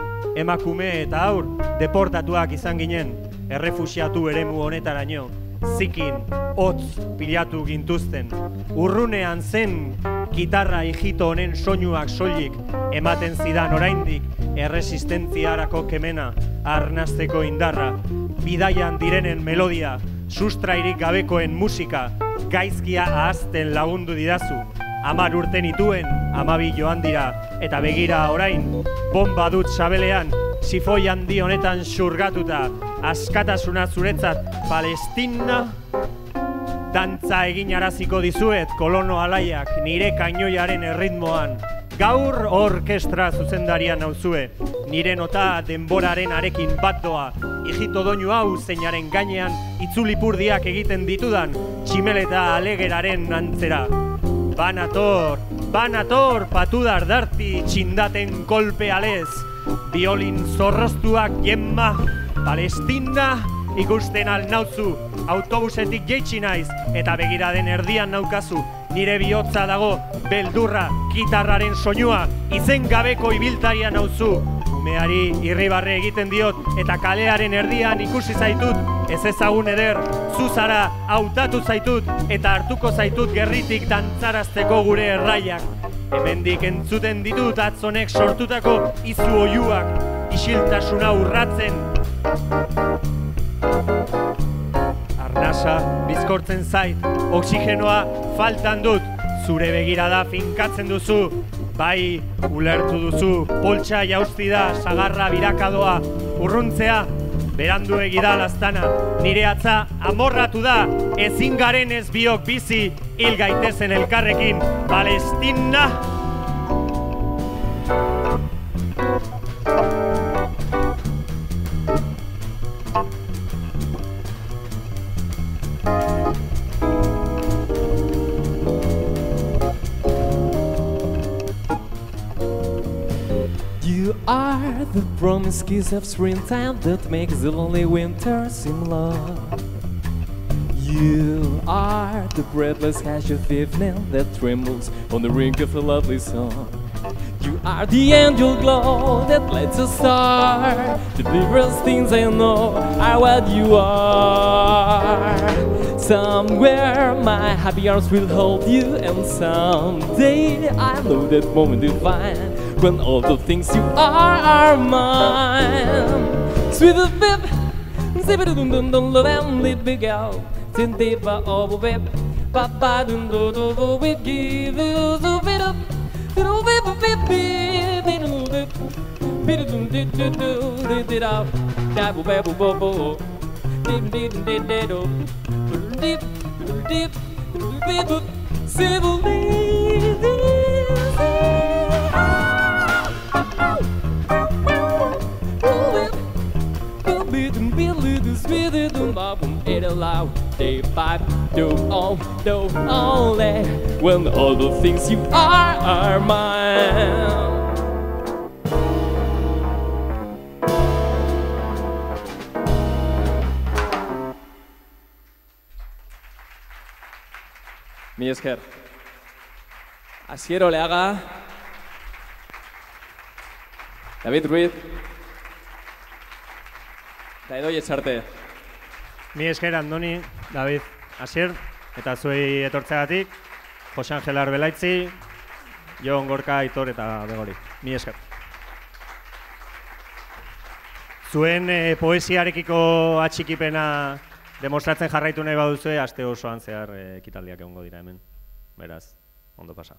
emakume eta aur, deportatuak izan ginen, errefusiatu eremu honetaraino, zikin, hotz pilatu gintuzten, urrunean zen gitarra hijito honen soinuak soilik ematen zidan oraindik erresistentziarako kemena arnazteko indarra, bidaian direnen melodia, sustrairik gabekoen musika, gaizkia ahazten lagundu didazu, amar urten ituen amabi joan dira, eta begira orain, bomba dut sabelean, sifoi handi honetan xurgatuta, askatasuna zuretzat Palestina, dantza egin araziko dizuet kolono alaiak nire kainoiaren erritmoan, Gaur orkestra zuzendaria nauzue, nire nota denboraren arekin bat doa, hijito doinu hau zeinaren gainean itzulipurdiak egiten ditudan, tximeleta alegeraren antzera. Banator, banator, patudar darti txindaten kolpe alez, biolin zorroztuak jemma, palestina, ikusten al nauzu, autobusetik jeitsi naiz, eta begiraden erdian naukazu, nire bihotza dago, beldurra, gitarraren soinua, izen gabeko ibiltaria nauzu, umeari irribarre egiten diot, eta kalearen erdian ikusi zaitut, ez ezagun eder, zuzara, hautatu zaitut, eta hartuko zaitut gerritik dantzarazteko gure erraiak. Hemendik entzuten ditut atzonek sortutako izu oiuak, isiltasuna urratzen. Arnasa bizkortzen zait, oksigenoa faltan dut, zure begirada finkatzen duzu, bai ulertu duzu, poltsa jauzti da, sagarra birakadoa, urruntzea, berandu egida lastana, nire atza amorratu da, ezin garen ez biok bizi, hil gaitezen elkarrekin, Palestina! Promised kiss of springtime that makes the lonely winter seem long. You are the breathless hush of evening that trembles on the ring of a lovely song. You are the angel glow that lights a star. The dearest things I know are what you are. Somewhere my happy arms will hold you, and someday I know that moment find when all the things you are are mine Sweet as bib Zip it dun dun dun dun Let me go Sin diva of a whip Papa dun dun dun dun We give it a bit up Little whip a bit bit Little whip Bit dun dun dun dun Dun dun up Dabble babble bubble Dip dip dip dip Dip dip dip Dip dip Civil Dip dip When all the things you are are mine. Mi esker. Asier Oleaga. David Ruiz. Eta Edoi Etxarte. Mi esker Andoni, David, Asier, eta zuei etortzeagatik, Jose Angel Arbelaitzi, Jon Gorka, Aitor eta Begori. Mi esker. Zuen eh, poesiarekiko atxikipena demostratzen jarraitu nahi baduzue, aste osoan zehar eh, ekitaldiak egongo dira hemen. Beraz, ondo pasa.